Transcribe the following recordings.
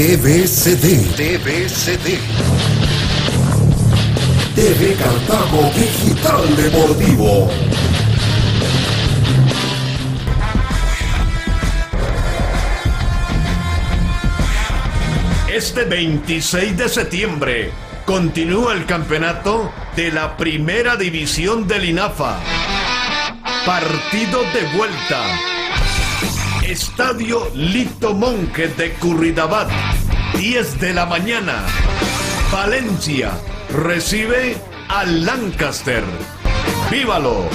TVCD. TVCD. TV Cartago Digital Deportivo. Este 26 de septiembre continúa el campeonato de la primera división del INAFA. Partido de vuelta. Estadio Lito Monje de Curridabat. 10 de la mañana. Valencia recibe al Lancaster. Vívalo,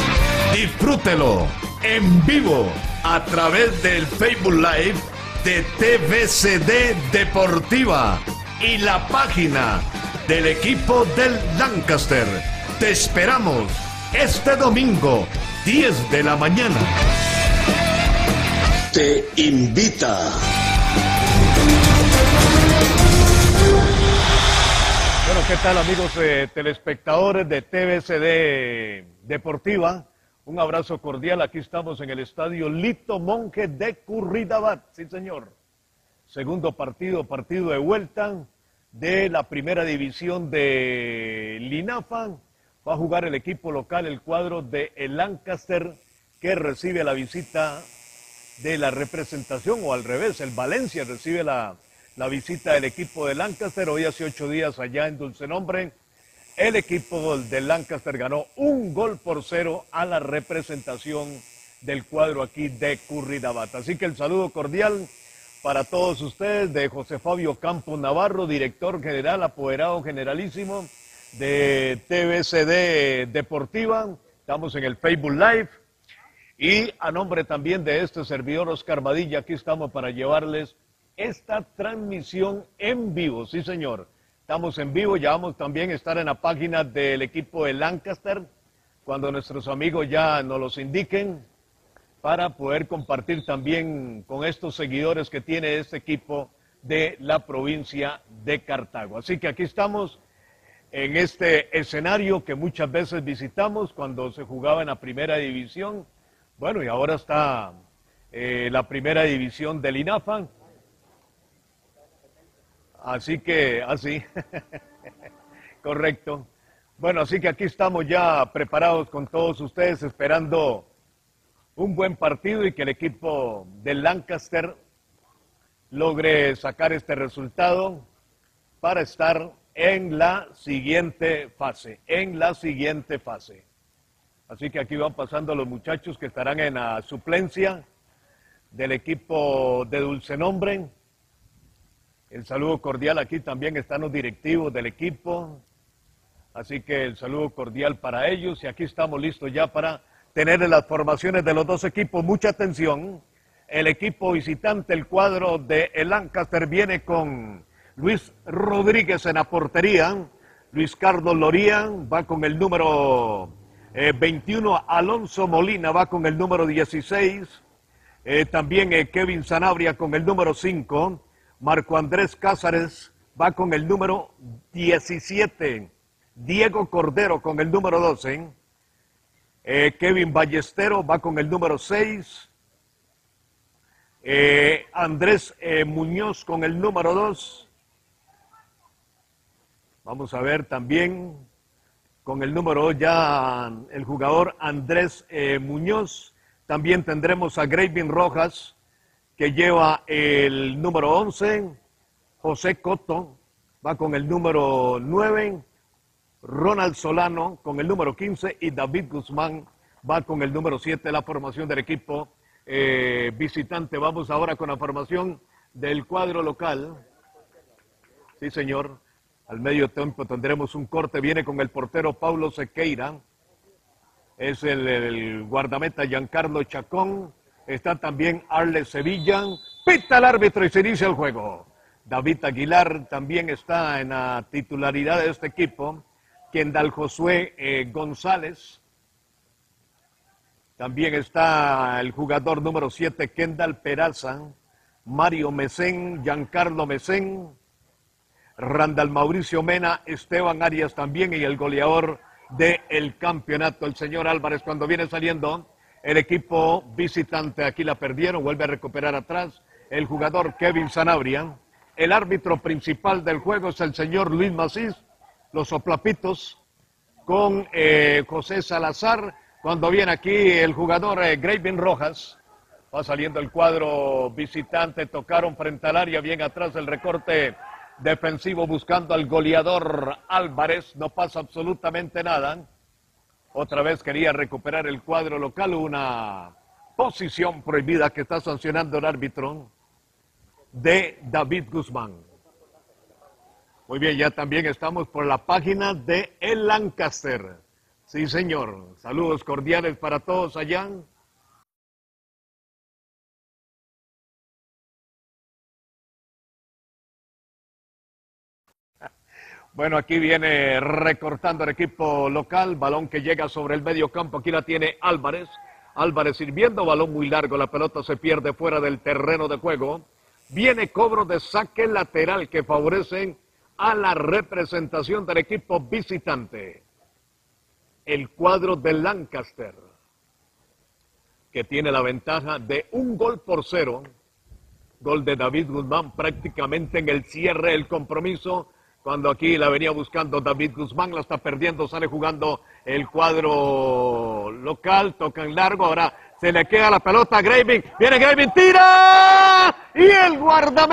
disfrútelo en vivo a través del Facebook Live de TVCD Deportiva y la página del equipo del Lancaster. Te esperamos este domingo, 10 de la mañana. Te invita. Bueno, ¿qué tal amigos eh, telespectadores de TVCD Deportiva? Un abrazo cordial. Aquí estamos en el estadio Lito Monje de Curridabat. Sí, señor. Segundo partido, partido de vuelta de la primera división de Linafa. Va a jugar el equipo local, el cuadro de el Lancaster, que recibe la visita de la representación, o al revés, el Valencia recibe la, la visita del equipo de Lancaster. Hoy hace ocho días allá en Dulce Nombre el equipo de Lancaster ganó un gol por cero a la representación del cuadro aquí de Curridabat. Así que el saludo cordial para todos ustedes de José Fabio Campo Navarro, director general, apoderado generalísimo de TVCD Deportiva. Estamos en el Facebook Live. Y a nombre también de este servidor Oscar Madilla, aquí estamos para llevarles esta transmisión en vivo. Sí, señor Estamos en vivo, ya vamos también a estar en la página del equipo de Lancaster, cuando nuestros amigos ya nos los indiquen, para poder compartir también con estos seguidores que tiene este equipo de la provincia de Cartago. Así que aquí estamos en este escenario que muchas veces visitamos cuando se jugaba en la primera división. Bueno, y ahora está eh, la primera división del INAFA Así que, así, correcto. Bueno, así que aquí estamos ya preparados con todos ustedes, esperando un buen partido y que el equipo de Lancaster logre sacar este resultado para estar en la siguiente fase, en la siguiente fase. Así que aquí van pasando los muchachos que estarán en la suplencia del equipo de Dulce Nombre. El saludo cordial aquí también están los directivos del equipo. Así que el saludo cordial para ellos y aquí estamos listos ya para tener las formaciones de los dos equipos. Mucha atención. El equipo visitante, el cuadro de el Lancaster viene con Luis Rodríguez en la portería. Luis Carlos Lorían va con el número 21. Eh, Alonso Molina va con el número 16. Eh, también eh, Kevin Sanabria con el número 5. Marco Andrés Cázares va con el número 17. Diego Cordero con el número 12. Eh, Kevin Ballestero va con el número 6. Eh, Andrés eh, Muñoz con el número 2. Vamos a ver también con el número ya el jugador Andrés Muñoz. También tendremos a Gravin Rojas que lleva el número 11, José Coto va con el número 9, Ronald Solano con el número 15 y David Guzmán va con el número 7, la formación del equipo eh, visitante. Vamos ahora con la formación del cuadro local. Sí, señor. Al medio tiempo tendremos un corte. Viene con el portero Paulo Sequeira. Es el, guardameta Giancarlo Chacón Está también Arles Sevilla. Pita el árbitro y se inicia el juego. David Aguilar también está en la titularidad de este equipo. Kendall Josué eh, González. También está el jugador número 7, Kendall Peraza. Mario Mesén, Giancarlo Mesén. Randall Mauricio Mena, Esteban Arias también y el goleador del campeonato, el señor Álvarez, cuando viene saliendo el equipo visitante aquí la perdieron, vuelve a recuperar atrás el jugador Kevin Sanabria. El árbitro principal del juego es el señor Luis Macís, los soplapitos, con eh, José Salazar. Cuando viene aquí el jugador eh, Rojas, va saliendo el cuadro visitante, tocaron frente al área, bien atrás el recorte defensivo buscando al goleador Álvarez, no pasa absolutamente nada. Otra vez quería recuperar el cuadro local, una posición prohibida que está sancionando el árbitro de David Guzmán. Muy bien, ya también estamos por la página de El Lancaster. Sí, señor. Saludos cordiales para todos allá. Bueno, aquí viene recortando el equipo local, balón que llega sobre el medio campo, aquí la tiene Álvarez. Álvarez sirviendo, balón muy largo, la pelota se pierde fuera del terreno de juego. Viene cobro de saque lateral que favorecen a la representación del equipo visitante. El cuadro de Lancaster, que tiene la ventaja de un gol por cero. Gol de David Guzmán prácticamente en el cierre del compromiso cuando aquí la venía buscando David Guzmán, la está perdiendo, sale jugando el cuadro local, toca en largo, ahora se le queda la pelota a Graving, viene Graving, tira y el guardameta.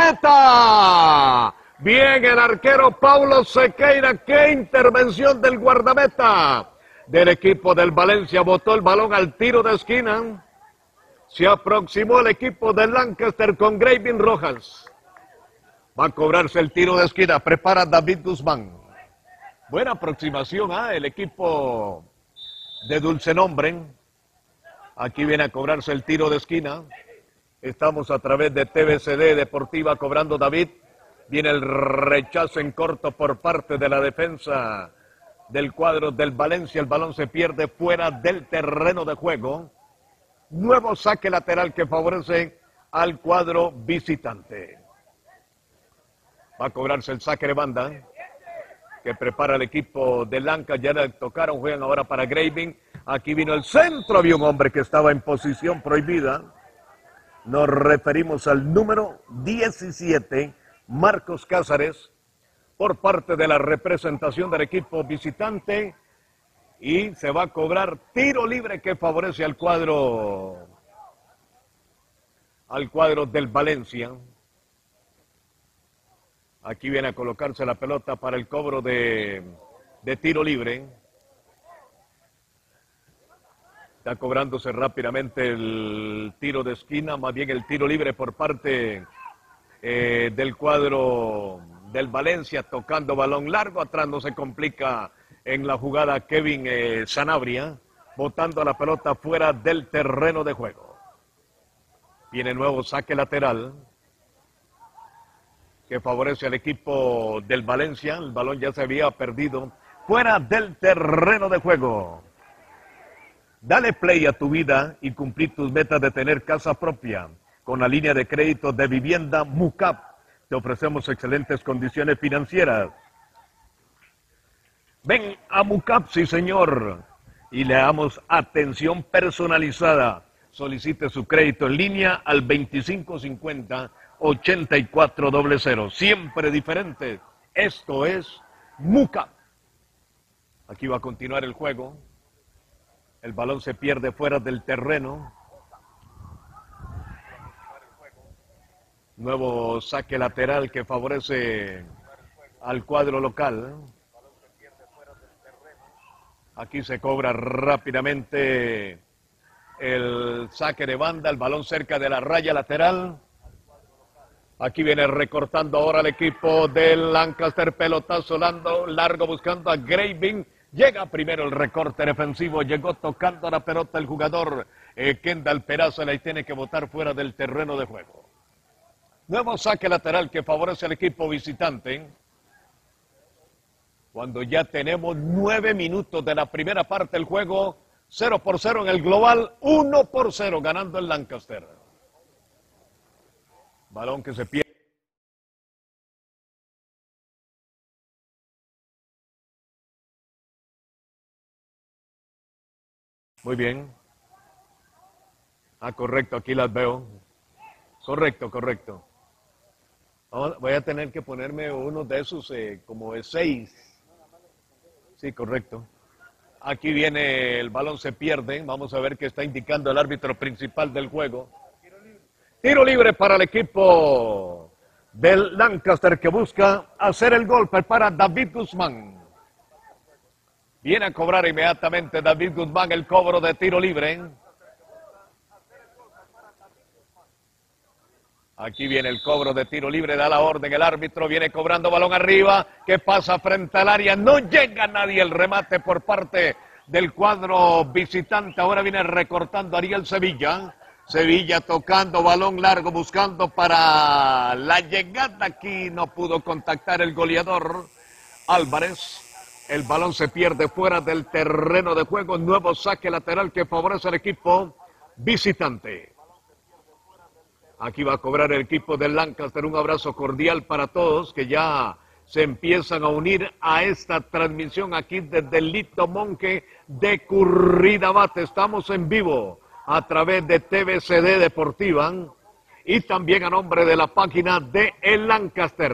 Bien el arquero Paulo Sequeira, qué intervención del guardameta del equipo del Valencia, botó el balón al tiro de esquina. Se aproximó el equipo de Lancaster con Graving Rojas. Va a cobrarse el tiro de esquina. Prepara David Guzmán. Buena aproximación ¿ah? el equipo de Dulce Nombre. Aquí viene a cobrarse el tiro de esquina. Estamos a través de TVCD Deportiva cobrando David. Viene el rechazo en corto por parte de la defensa del cuadro del Valencia. El balón se pierde fuera del terreno de juego. Nuevo saque lateral que favorece al cuadro visitante. Va a cobrarse el saque de banda que prepara el equipo de Lanca. Ya le tocaron, juegan ahora para Graving. Aquí vino el centro, había un hombre que estaba en posición prohibida. Nos referimos al número 17, Marcos Cázares, por parte de la representación del equipo visitante. Y se va a cobrar tiro libre que favorece al cuadro, al cuadro del Valencia. Aquí viene a colocarse la pelota para el cobro de, tiro libre. Está cobrándose rápidamente el tiro de esquina, más bien el tiro libre por parte eh, del cuadro del Valencia, tocando balón largo. Atrás no se complica en la jugada Kevin eh, Sanabria, botando la pelota fuera del terreno de juego. Viene nuevo saque lateral que favorece al equipo del Valencia. El balón ya se había perdido fuera del terreno de juego. Dale play a tu vida y cumplir tus metas de tener casa propia. Con la línea de crédito de vivienda MUCAP te ofrecemos excelentes condiciones financieras. Ven a MUCAP, sí señor, y le damos atención personalizada. Solicite su crédito en línea al 2550 8400. Siempre diferente. Esto es Muca. Aquí va a continuar el juego. El balón se pierde fuera del terreno. Nuevo saque lateral que favorece al cuadro local. Aquí se cobra rápidamente el saque de banda, el balón cerca de la raya lateral. Aquí viene recortando ahora el equipo del Lancaster, pelotazo largo buscando a Graving. Llega primero el recorte defensivo, llegó tocando la pelota el jugador eh, Kendall Peraza, y tiene que botar fuera del terreno de juego. Nuevo saque lateral que favorece al equipo visitante. Cuando ya tenemos nueve minutos de la primera parte del juego, 0 por 0 en el global, 1 por 0 ganando el Lancaster. Balón que se pierde. Muy bien. Ah, correcto, aquí las veo. Correcto, correcto. Voy a tener que ponerme uno de esos eh, como de seis. Sí, correcto. Aquí viene el balón, se pierde. Vamos a ver qué está indicando el árbitro principal del juego. Tiro libre para el equipo del Lancaster que busca hacer el golpe para David Guzmán. Viene a cobrar inmediatamente David Guzmán el cobro de tiro libre. Aquí viene el cobro de tiro libre, da la orden el árbitro, viene cobrando balón arriba, que pasa frente al área, no llega nadie el remate por parte del cuadro visitante, ahora viene recortando Ariel Sevilla, Sevilla tocando balón largo, buscando para la llegada, aquí no pudo contactar el goleador Álvarez, el balón se pierde fuera del terreno de juego, nuevo saque lateral que favorece al equipo visitante. Aquí va a cobrar el equipo del Lancaster. Un abrazo cordial para todos que ya se empiezan a unir a esta transmisión aquí desde Lito Monque de Curridabat. Estamos en vivo a través de TVCD Deportiva y también a nombre de la página de El Lancaster.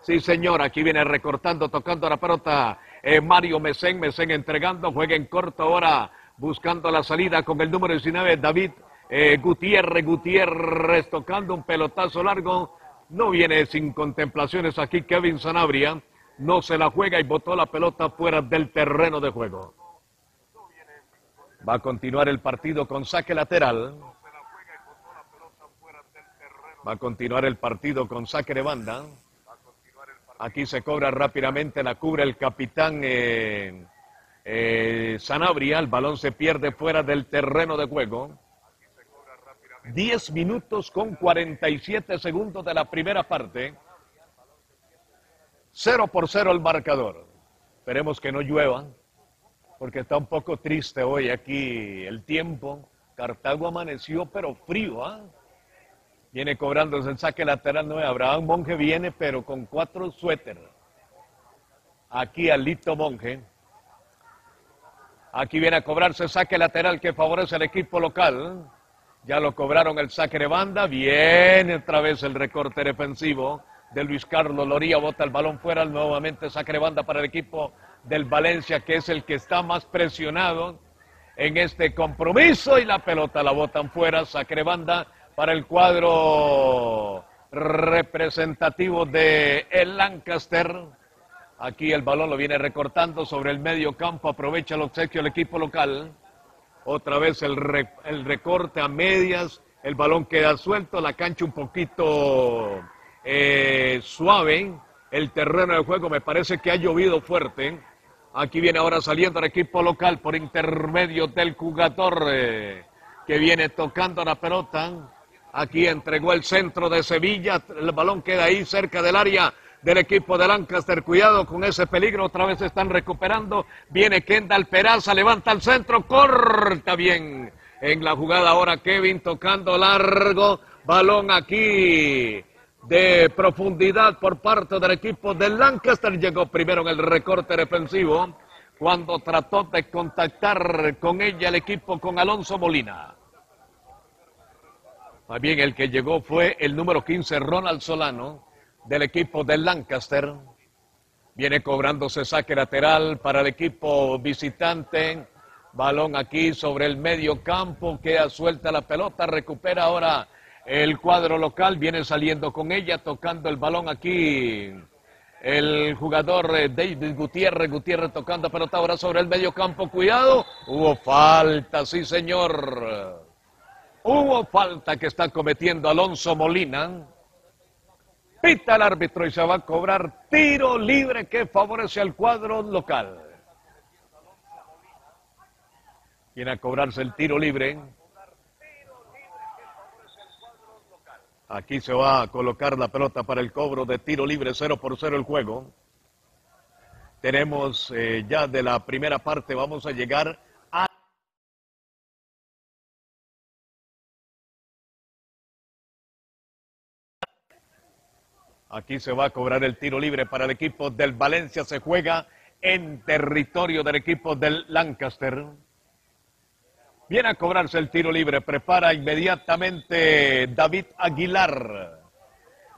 Sí, señor, aquí viene recortando, tocando la pelota eh, Mario Mesén, Mesén entregando, juega en corto ahora, buscando la salida con el número 19, David eh, Gutiérrez, Gutiérrez tocando un pelotazo largo. No viene sin contemplaciones aquí Kevin Sanabria. No se la juega y botó la pelota fuera del terreno de juego. Va a continuar el partido con saque lateral. Va a continuar el partido con saque de banda. Aquí se cobra rápidamente, la cubre el capitán eh, eh, Sanabria. El balón se pierde fuera del terreno de juego. 10 minutos con 47 segundos de la primera parte. 0 por 0 el marcador. Esperemos que no llueva, porque está un poco triste hoy aquí el tiempo. Cartago amaneció, pero frío, ¿ah? Viene cobrándose el saque lateral no Abraham Monge viene, pero con cuatro suéter. Aquí Alito Monge. Aquí viene a cobrarse saque lateral que favorece al equipo local. Ya lo cobraron el saque de banda. Viene otra vez el recorte defensivo de Luis Carlos Loría. Bota el balón fuera. Nuevamente saque de banda para el equipo del Valencia, que es el que está más presionado en este compromiso. Y la pelota la botan fuera. De banda para el cuadro representativo de el Lancaster. Aquí el balón lo viene recortando sobre el medio campo. Aprovecha el obsequio el equipo local. Otra vez el, el recorte a medias, el balón queda suelto, la cancha un poquito eh, suave. El terreno de juego me parece que ha llovido fuerte. Aquí viene ahora saliendo el equipo local por intermedio del jugador eh, que viene tocando la pelota. Aquí entregó el centro de Sevilla, el balón queda ahí cerca del área del equipo de Lancaster. Cuidado con ese peligro, otra vez están recuperando. Viene Kendall Peraza, levanta el centro, corta bien en la jugada ahora Kevin tocando largo. Balón aquí de profundidad por parte del equipo de Lancaster. Llegó primero en el recorte defensivo cuando trató de contactar con ella el equipo con Alonso Molina. Más bien el que llegó fue el número 15, Ronald Solano del equipo de Lancaster. Viene cobrándose saque lateral para el equipo visitante. Balón aquí sobre el medio campo, queda suelta la pelota, recupera ahora el cuadro local, viene saliendo con ella, tocando el balón aquí. El jugador eh, David Gutiérrez, Gutiérrez tocando pelota ahora sobre el medio campo, cuidado. Hubo falta, sí señor. Hubo falta que está cometiendo Alonso Molina. Pita el árbitro y se va a cobrar tiro libre que favorece al cuadro local. Viene a cobrarse el tiro libre. Aquí se va a colocar la pelota para el cobro de tiro libre, 0 por 0 el juego. Tenemos eh, ya de la primera parte, vamos a llegar Aquí se va a cobrar el tiro libre para el equipo del Valencia. Se juega en territorio del equipo del Lancaster. Viene a cobrarse el tiro libre. Prepara inmediatamente David Aguilar.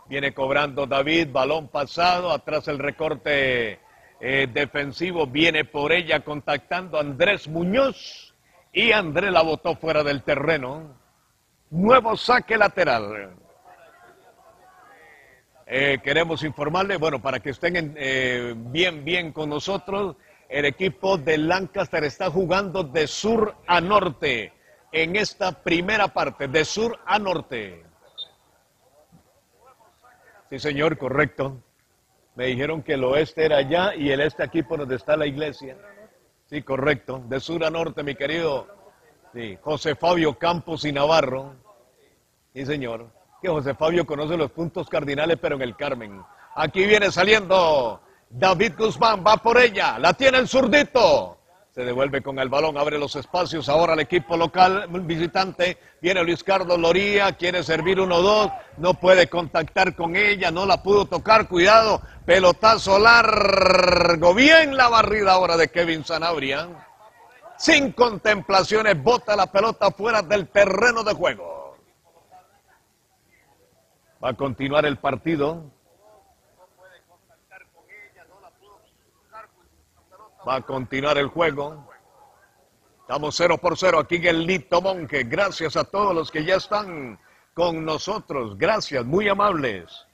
Viene cobrando David, balón pasado, atrás el recorte eh, defensivo, viene por ella contactando a Andrés Muñoz y Andrés la botó fuera del terreno. Nuevo saque lateral. Eh, queremos informarle, bueno, para que estén eh, bien, bien con nosotros, el equipo de Lancaster está jugando de sur a norte en esta primera parte, de sur a norte. Sí, señor, correcto. Me dijeron que el oeste era allá y el este aquí por donde está la iglesia. Sí, correcto. De sur a norte, mi querido sí, José Fabio Campos y Navarro. Sí, señor. Que José Fabio conoce los puntos cardinales, pero en el Carmen. Aquí viene saliendo David Guzmán, va por ella, la tiene el zurdito. Se devuelve con el balón, abre los espacios. Ahora el equipo local visitante. Viene Luis Carlos Loría, quiere servir uno dos. No puede contactar con ella, no la pudo tocar. Cuidado, pelotazo largo. Bien la barrida ahora de Kevin Sanabria. Sin contemplaciones, bota la pelota fuera del terreno de juego. Va a continuar el partido. Va a continuar el juego. Estamos 0 por 0 aquí en el Lito Monje. Gracias a todos los que ya están con nosotros. Gracias, muy amables.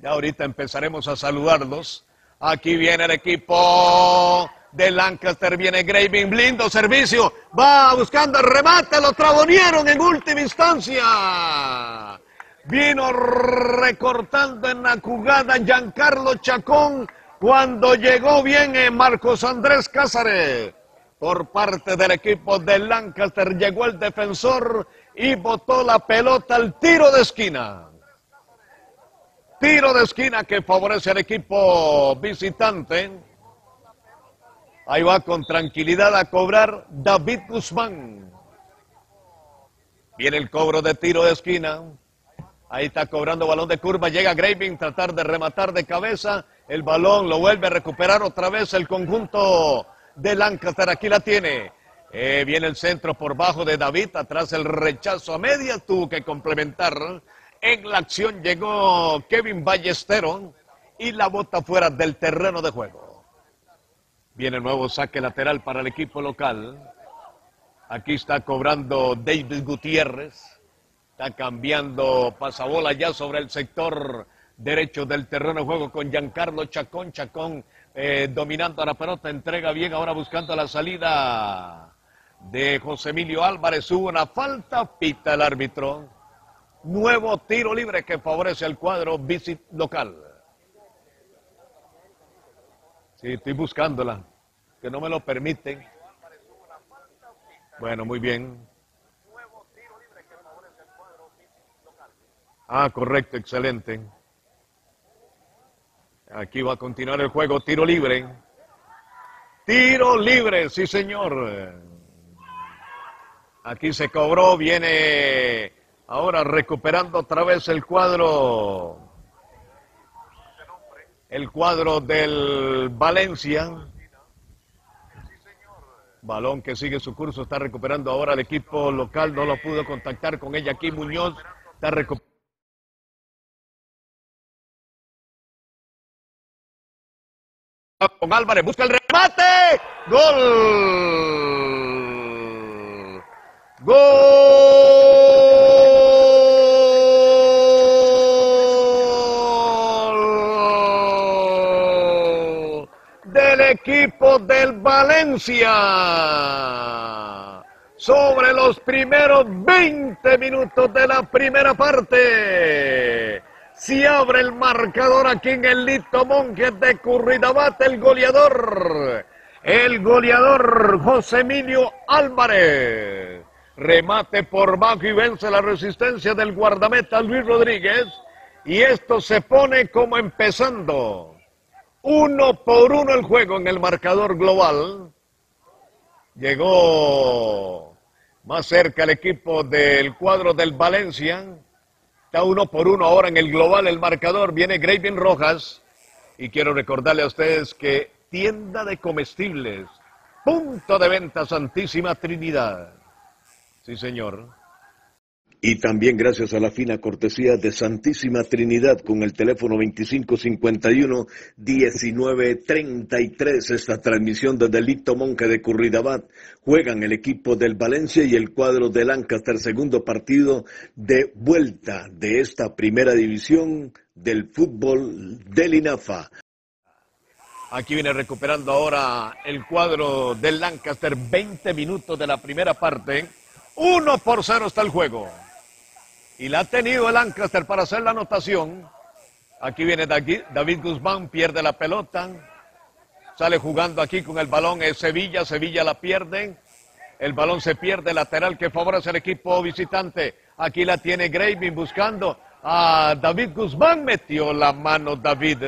Ya ahorita empezaremos a saludarlos. Aquí viene el equipo de Lancaster. Viene Graving, lindo servicio. Va buscando el remate. Lo trabonieron en última instancia. Vino recortando en la jugada Giancarlo Chacón cuando llegó bien Marcos Andrés Cázares. Por parte del equipo de Lancaster llegó el defensor y botó la pelota al tiro de esquina. Tiro de esquina que favorece al equipo visitante. Ahí va con tranquilidad a cobrar David Guzmán. Viene el cobro de tiro de esquina. Ahí está cobrando balón de curva. Llega Graving, tratar de rematar de cabeza. El balón lo vuelve a recuperar otra vez el conjunto de Lancaster. Aquí la tiene. Eh, viene el centro por bajo de David. Atrás el rechazo a media. Tuvo que complementar. En la acción llegó Kevin Ballestero y la bota fuera del terreno de juego. Viene nuevo saque lateral para el equipo local. Aquí está cobrando David Gutiérrez. Está cambiando pasabola ya sobre el sector derecho del terreno de juego con Giancarlo Chacón. Chacón eh, dominando a la pelota, entrega bien ahora buscando la salida de José Emilio Álvarez. Hubo una falta, pita el árbitro. Nuevo tiro libre que favorece al cuadro visit local. Sí, estoy buscándola, que no me lo permiten. Bueno, muy bien. Ah, correcto, excelente. Aquí va a continuar el juego, tiro libre. Tiro libre, sí señor. Aquí se cobró, viene ahora recuperando otra vez el cuadro. El cuadro del Valencia. Balón que sigue su curso, está recuperando ahora el equipo local, no lo pudo contactar con ella aquí Muñoz, está recuperando. Con Álvarez, busca el remate. Gol. Gol del equipo del Valencia. Sobre los primeros 20 minutos de la primera parte. Si abre el marcador aquí en el Lito Monjes de Curridabat, el goleador. El goleador José Emilio Álvarez. Remate por bajo y vence la resistencia del guardameta Luis Rodríguez. Y esto se pone como empezando. Uno por uno el juego en el marcador global. Llegó más cerca el equipo del cuadro del Valencia uno por uno ahora en el global el marcador. Viene Graving Rojas. Y quiero recordarle a ustedes que tienda de comestibles, punto de venta Santísima Trinidad. Sí, señor. Y también gracias a la fina cortesía de Santísima Trinidad con el teléfono 2551-1933. Esta transmisión desde Delito Monje de Curridabat. Juegan el equipo del Valencia y el cuadro del Lancaster, segundo partido de vuelta de esta primera división del fútbol del INAFA. Aquí viene recuperando ahora el cuadro del Lancaster. 20 minutos de la primera parte. Uno por cero está el juego. Y la ha tenido el Lancaster para hacer la anotación. Aquí viene David Guzmán, pierde la pelota. Sale jugando aquí con el balón es Sevilla, Sevilla la pierde. El balón se pierde, lateral que favorece al equipo visitante. Aquí la tiene Graving buscando a David Guzmán. Metió la mano David.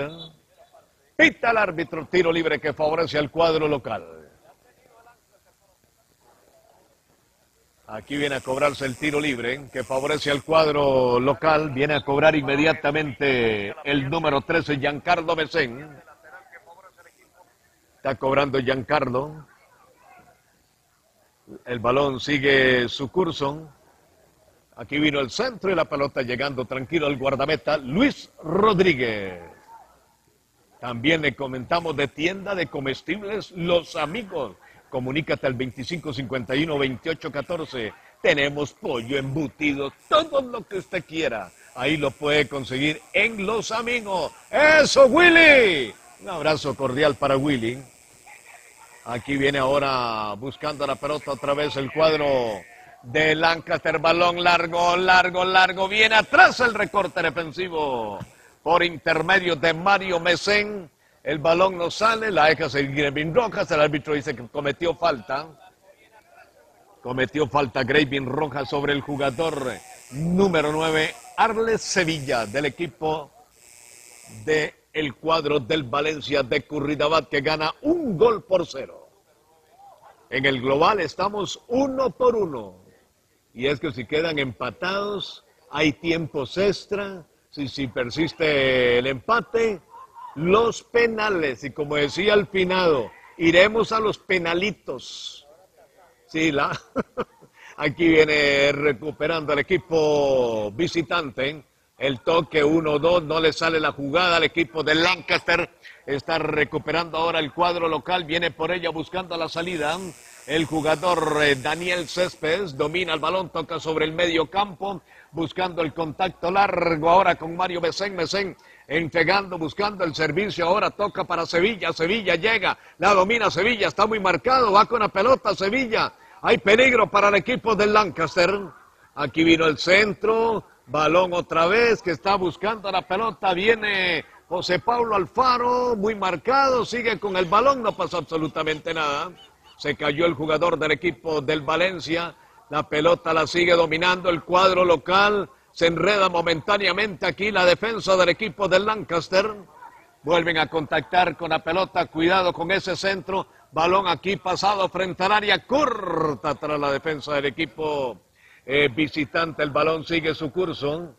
Pita el árbitro, tiro libre que favorece al cuadro local. Aquí viene a cobrarse el tiro libre que favorece al cuadro local. Viene a cobrar inmediatamente el número 13, Giancarlo Mesén. Está cobrando Giancarlo. El balón sigue su curso. Aquí vino el centro y la pelota llegando tranquilo al guardameta Luis Rodríguez. También le comentamos de tienda de comestibles Los Amigos Comunícate al 2551-2814. Tenemos pollo embutido, todo lo que usted quiera. Ahí lo puede conseguir en Los Amigos. ¡Eso, Willy! Un abrazo cordial para Willy. Aquí viene ahora buscando la pelota otra vez el cuadro de Lancaster. Balón largo, largo, largo. Viene atrás el recorte defensivo por intermedio de Mario Mesén el balón no sale, la deja seguir en Rojas, el árbitro dice que cometió falta. Cometió falta Graving Rojas sobre el jugador número 9, Arles Sevilla, del equipo del el cuadro del Valencia de Curridabat, que gana un gol por cero. En el global estamos uno por uno. Y es que si quedan empatados, hay tiempos extra. Si persiste el empate, los penales. Y como decía el finado, iremos a los penalitos. Sí, la... Aquí viene recuperando el equipo visitante. El toque 1-2, no le sale la jugada al equipo de Lancaster. Está recuperando ahora el cuadro local, viene por ella buscando la salida. El jugador eh, Daniel Céspedes domina el balón, toca sobre el medio campo, buscando el contacto largo ahora con Mario Mesén. Mesén entregando, buscando el servicio. Ahora toca para Sevilla. Sevilla llega, la domina Sevilla, está muy marcado, va con la pelota Sevilla. Hay peligro para el equipo del Lancaster. Aquí vino el centro, balón otra vez que está buscando la pelota. Viene José Paulo Alfaro, muy marcado, sigue con el balón, no pasa absolutamente nada. Se cayó el jugador del equipo del Valencia. La pelota la sigue dominando el cuadro local. Se enreda momentáneamente aquí la defensa del equipo del Lancaster. Vuelven a contactar con la pelota. Cuidado con ese centro. Balón aquí pasado frente al área. Corta tras la defensa del equipo eh, visitante. El balón sigue su curso.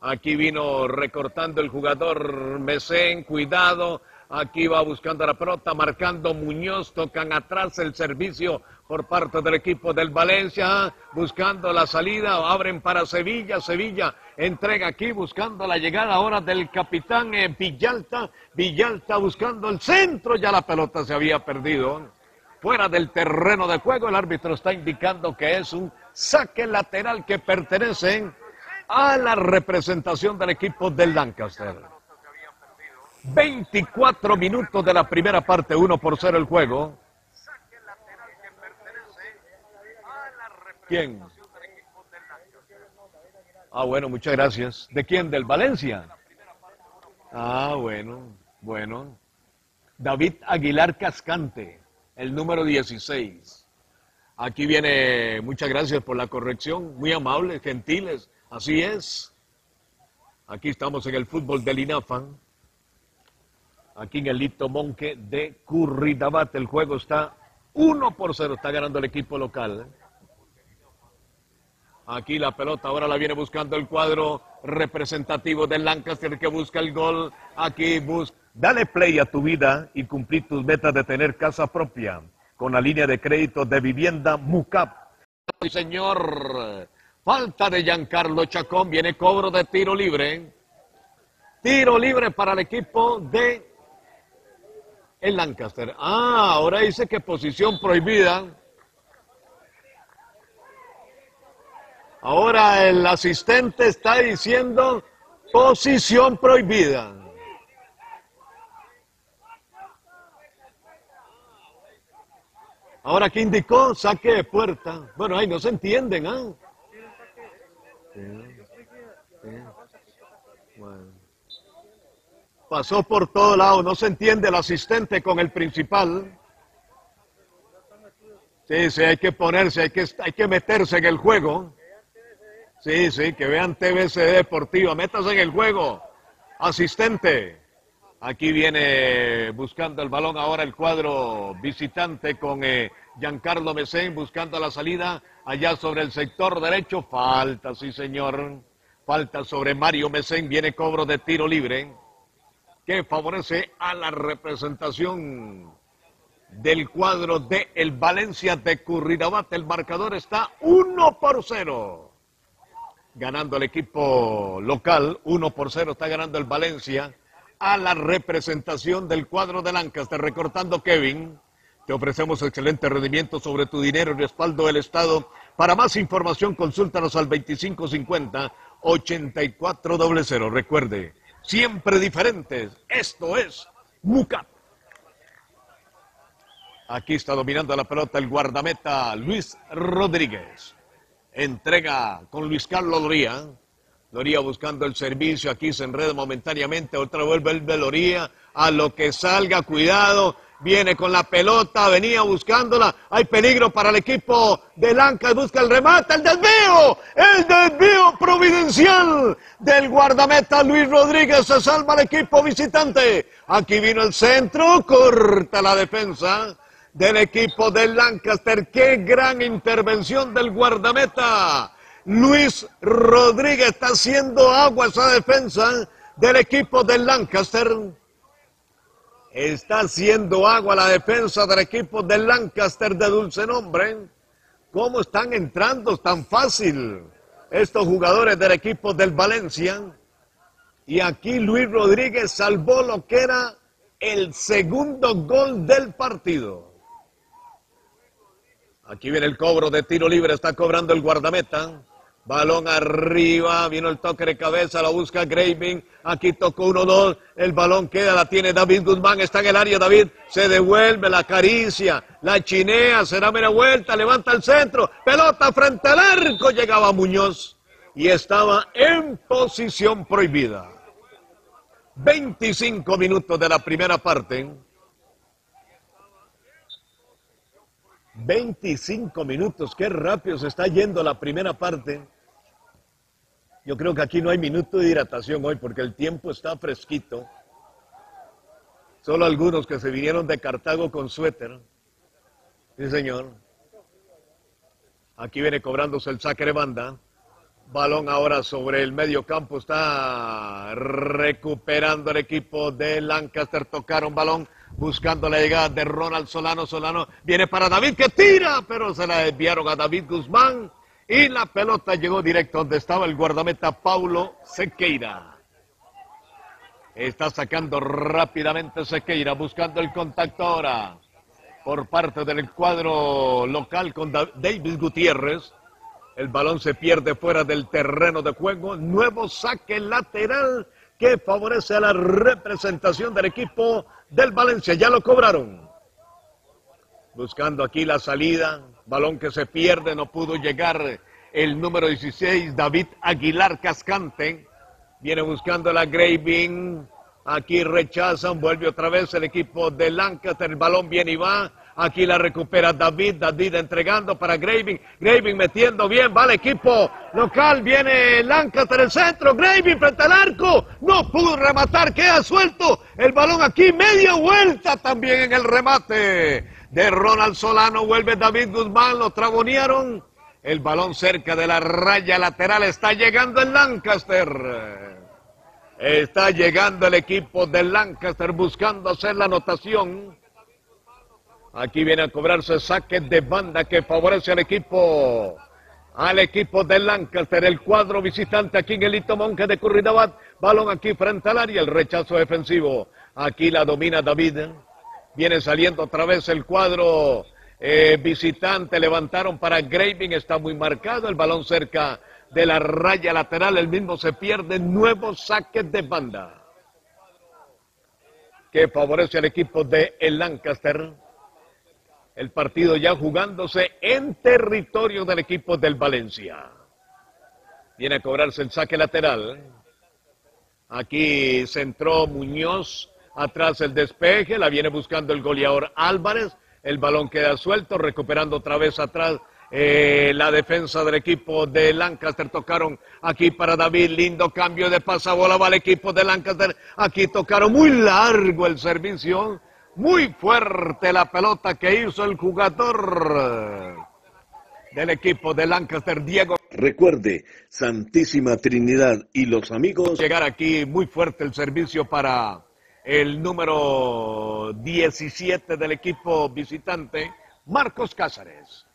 Aquí vino recortando el jugador Mesén. Cuidado. Aquí va buscando la pelota, marcando Muñoz. Tocan atrás el servicio por parte del equipo del Valencia, buscando la salida, abren para Sevilla, Sevilla entrega aquí buscando la llegada ahora del capitán eh, Villalta, Villalta buscando el centro, ya la pelota se había perdido. Fuera del terreno de juego, el árbitro está indicando que es un saque lateral que pertenece a la representación del equipo del Lancaster. 24 minutos de la primera parte, 1 por 0 el juego. ¿Quién? Ah, bueno, muchas gracias. ¿De quién? ¿Del Valencia? Ah, bueno, bueno. David Aguilar Cascante, el número 16. Aquí viene, muchas gracias por la corrección, muy amables, gentiles, así es. Aquí estamos en el fútbol del INAFAN, aquí en el Lito Monque de Curridabat. El juego está 1 por 0, está ganando el equipo local. Aquí la pelota ahora la viene buscando el cuadro representativo del Lancaster que busca el gol. Aquí busca. Dale play a tu vida y cumplir tus metas de tener casa propia con la línea de crédito de vivienda MUCAP. Sí, señor. Falta de Giancarlo Chacón. Viene cobro de tiro libre. Tiro libre para el equipo de el Lancaster. Ah, ahora dice que posición prohibida. Ahora el asistente está diciendo posición prohibida. Ahora, ¿qué indicó? Saque de puerta. Bueno, ahí no se entienden, ¿ah? Pasó por todo lado, no se entiende el asistente con el principal. Sí, sí, hay que ponerse, hay que, hay que meterse en el juego. Sí, sí, que vean TVC Deportiva, métase en el juego. Asistente. Aquí viene buscando el balón ahora el cuadro visitante con eh, Giancarlo Mesén buscando la salida allá sobre el sector derecho. Falta, sí señor. Falta sobre Mario Mesén. Viene cobro de tiro libre que favorece a la representación del cuadro de el Valencia de Curridabat. El marcador está 1 por 0. Ganando el equipo local, 1 por 0 está ganando el Valencia a la representación del cuadro de Lancaster. Recortando Kevin, te ofrecemos excelente rendimiento sobre tu dinero y respaldo del Estado. Para más información, consúltanos al 2550-8400. Recuerde, siempre diferentes. Esto es MUCAP. Aquí está dominando la pelota el guardameta Luis Rodríguez. Entrega con Luis Carlos Loría. Loría buscando el servicio, aquí se enreda momentáneamente, otra vuelve el Loría, a lo que salga, cuidado, viene con la pelota, venía buscándola, hay peligro para el equipo de Lanca, busca el remate, el desvío, el desvío providencial del guardameta Luis Rodríguez, se salva el equipo visitante, aquí vino el centro, corta la defensa del equipo de Lancaster, qué gran intervención del guardameta Luis Rodríguez está haciendo agua esa defensa del equipo del Lancaster. Está haciendo agua la defensa del equipo del Lancaster de dulce nombre. ¿Cómo están entrando tan fácil estos jugadores del equipo del Valencia? Y aquí Luis Rodríguez salvó lo que era el segundo gol del partido. Aquí viene el cobro de tiro libre, está cobrando el guardameta. Balón arriba, vino el toque de cabeza, la busca Graving. Aquí tocó 1-2, el balón queda, la tiene David Guzmán, está en el área David, se devuelve, la acaricia, la chinea, será mera vuelta, levanta el centro, pelota frente al arco, llegaba Muñoz y estaba en posición prohibida. 25 minutos de la primera parte. 25 minutos, qué rápido se está yendo la primera parte. Yo creo que aquí no hay minuto de hidratación hoy porque el tiempo está fresquito. Solo algunos que se vinieron de Cartago con suéter. Sí, señor. Aquí viene cobrándose el saque de banda. Balón ahora sobre el medio campo. Está recuperando el equipo de Lancaster. Tocaron balón buscando la llegada de Ronald Solano. Solano viene para David que tira, pero se la desviaron a David Guzmán. Y la pelota llegó directo donde estaba el guardameta Paulo Sequeira. Está sacando rápidamente Sequeira, buscando el contacto ahora por parte del cuadro local con David Gutiérrez. El balón se pierde fuera del terreno de juego. Nuevo saque lateral que favorece a la representación del equipo del Valencia. Ya lo cobraron. Buscando aquí la salida. Balón que se pierde, no pudo llegar el número 16, David Aguilar Cascante. Viene buscando la Graving. Aquí rechazan, vuelve otra vez el equipo de Lancaster. El balón viene y va. Aquí la recupera David, David entregando para Graving, Graving metiendo bien, va el equipo local, viene Lancaster el centro, Graving frente al arco, no pudo rematar, queda suelto el balón aquí, media vuelta también en el remate de Ronald Solano. Vuelve David Guzmán, lo trabonearon. El balón cerca de la raya lateral está llegando el Lancaster. Está llegando el equipo del Lancaster buscando hacer la anotación. Aquí viene a cobrarse saque de banda que favorece al equipo al equipo de Lancaster, el cuadro visitante aquí en el Hito Monje de Curridabat, balón aquí frente al área, el rechazo defensivo, aquí la domina David, viene saliendo otra vez el cuadro eh, visitante, levantaron para Graving, está muy marcado, el balón cerca de la raya lateral, el mismo se pierde, nuevos saques de banda. Que favorece al equipo de Lancaster. El partido ya jugándose en territorio del equipo del Valencia. Viene a cobrarse el saque lateral. Aquí centró Muñoz, atrás el despeje, la viene buscando el goleador Álvarez. El balón queda suelto, recuperando otra vez atrás eh, la defensa del equipo de Lancaster. Tocaron aquí para David, lindo cambio de pasabola va el equipo de Lancaster. Aquí tocaron muy largo el servicio muy fuerte la pelota que hizo el jugador del equipo de Lancaster, Diego. Recuerde, Santísima Trinidad y los amigos. Llegar aquí muy fuerte el servicio para el número 17 del equipo visitante, Marcos Cázares.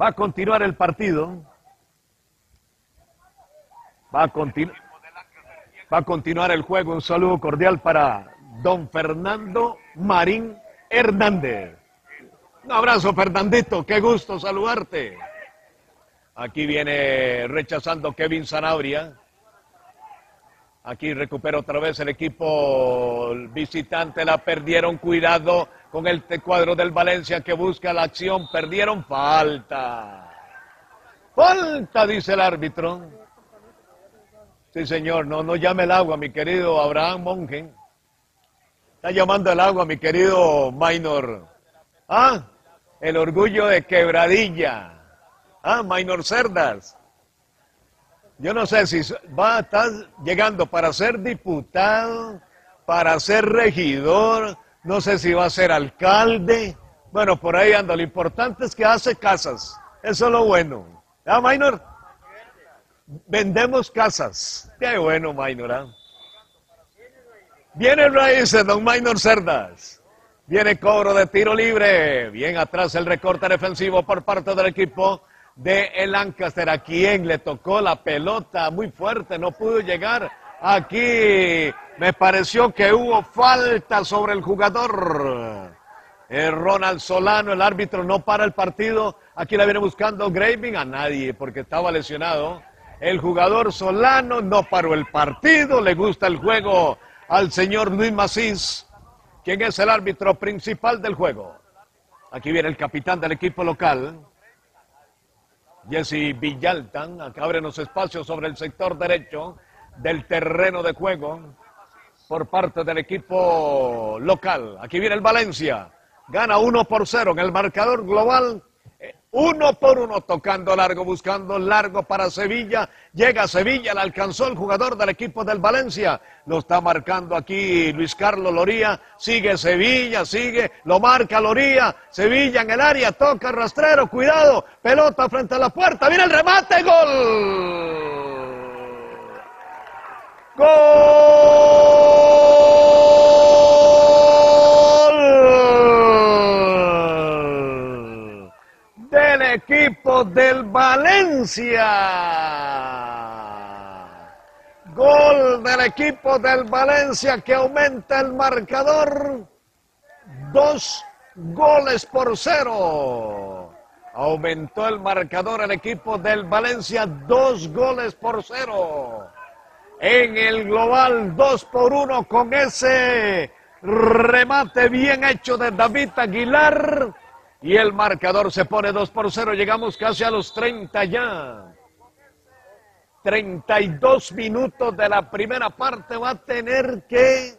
Va a continuar el partido. Va a, va a continuar el juego. Un saludo cordial para don Fernando Marín Hernández. Un abrazo, Fernandito, qué gusto saludarte. Aquí viene rechazando Kevin Zanabria. Aquí recupera otra vez el equipo visitante, la perdieron, cuidado con el cuadro del Valencia que busca la acción, perdieron falta. Falta, dice el árbitro. Sí, señor, no, no llame el agua, mi querido Abraham Monge. Está llamando el agua, mi querido Minor. Ah, el orgullo de quebradilla. Ah, Minor Cerdas. Yo no sé si va a estar llegando para ser diputado, para ser regidor, no sé si va a ser alcalde. Bueno, por ahí anda. Lo importante es que hace casas. Eso es lo bueno. ¿Ah, Minor? Vendemos casas. Qué bueno, Minor. ¿ah? Viene Raíces, don Minor Cerdas. Viene cobro de tiro libre. Bien atrás el recorte defensivo por parte del equipo de el Lancaster. A le tocó la pelota muy fuerte, no pudo llegar. Aquí me pareció que hubo falta sobre el jugador. Eh, Ronald Solano, el árbitro no para el partido. Aquí la viene buscando Graving a nadie porque estaba lesionado. El jugador Solano no paró el partido, le gusta el juego al señor Luis Macís, quien es el árbitro principal del juego. Aquí viene el capitán del equipo local, Jesse Villaltan, acá abre los espacios sobre el sector derecho del terreno de juego por parte del equipo local. Aquí viene el Valencia, gana uno por cero en el marcador global uno por uno, tocando largo, buscando largo para Sevilla. Llega a Sevilla, le alcanzó el jugador del equipo del Valencia. Lo está marcando aquí Luis Carlos Loría. Sigue Sevilla, sigue, lo marca Loría. Sevilla en el área, toca rastrero, cuidado. Pelota frente a la puerta. Viene el remate, gol. Gol. Equipo del Valencia. Gol del equipo del Valencia que aumenta el marcador. Dos goles por cero. Aumentó el marcador el equipo del Valencia. Dos goles por cero. En el global, dos por uno con ese remate bien hecho de David Aguilar y el marcador se pone 2 por 0. Llegamos casi a los 30 ya. 32 minutos de la primera parte va a tener que,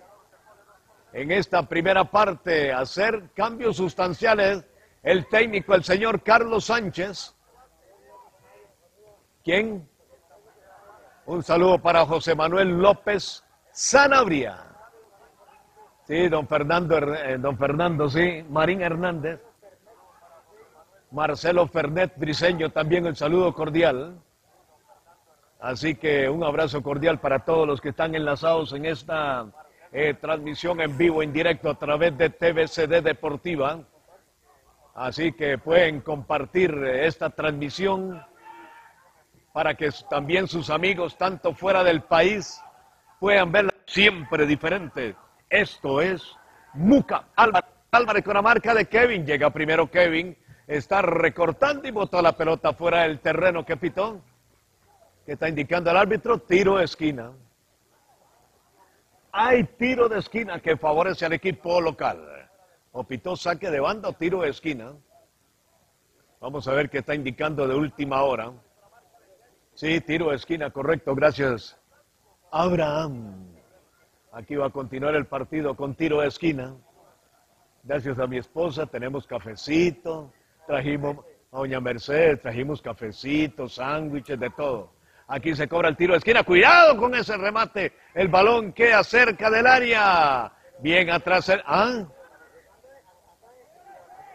en esta primera parte, hacer cambios sustanciales el técnico, el señor Carlos Sánchez. ¿Quién? Un saludo para José Manuel López Sanabria. Sí, don Fernando, eh, don Fernando, sí, Marín Hernández. Marcelo Fernet Briseño, también el saludo cordial. Así que un abrazo cordial para todos los que están enlazados en esta eh, transmisión en vivo, en directo a través de TVCD Deportiva. Así que pueden compartir esta transmisión para que también sus amigos, tanto fuera del país, puedan verla siempre diferente. Esto es Muca. Álvarez, Álvarez con la marca de Kevin. Llega primero Kevin. Está recortando y botó la pelota fuera del terreno que pitó. Que está indicando el árbitro. Tiro de esquina. Hay tiro de esquina que favorece al equipo local. O pitó saque de banda o tiro de esquina. Vamos a ver qué está indicando de última hora. Sí, tiro de esquina, correcto, gracias. Abraham. Aquí va a continuar el partido con tiro de esquina. Gracias a mi esposa tenemos cafecito, trajimos a doña Mercedes, trajimos cafecito, sándwiches, de todo. Aquí se cobra el tiro de esquina. Cuidado con ese remate. El balón queda cerca del área. Bien atrás. El... ¿Ah?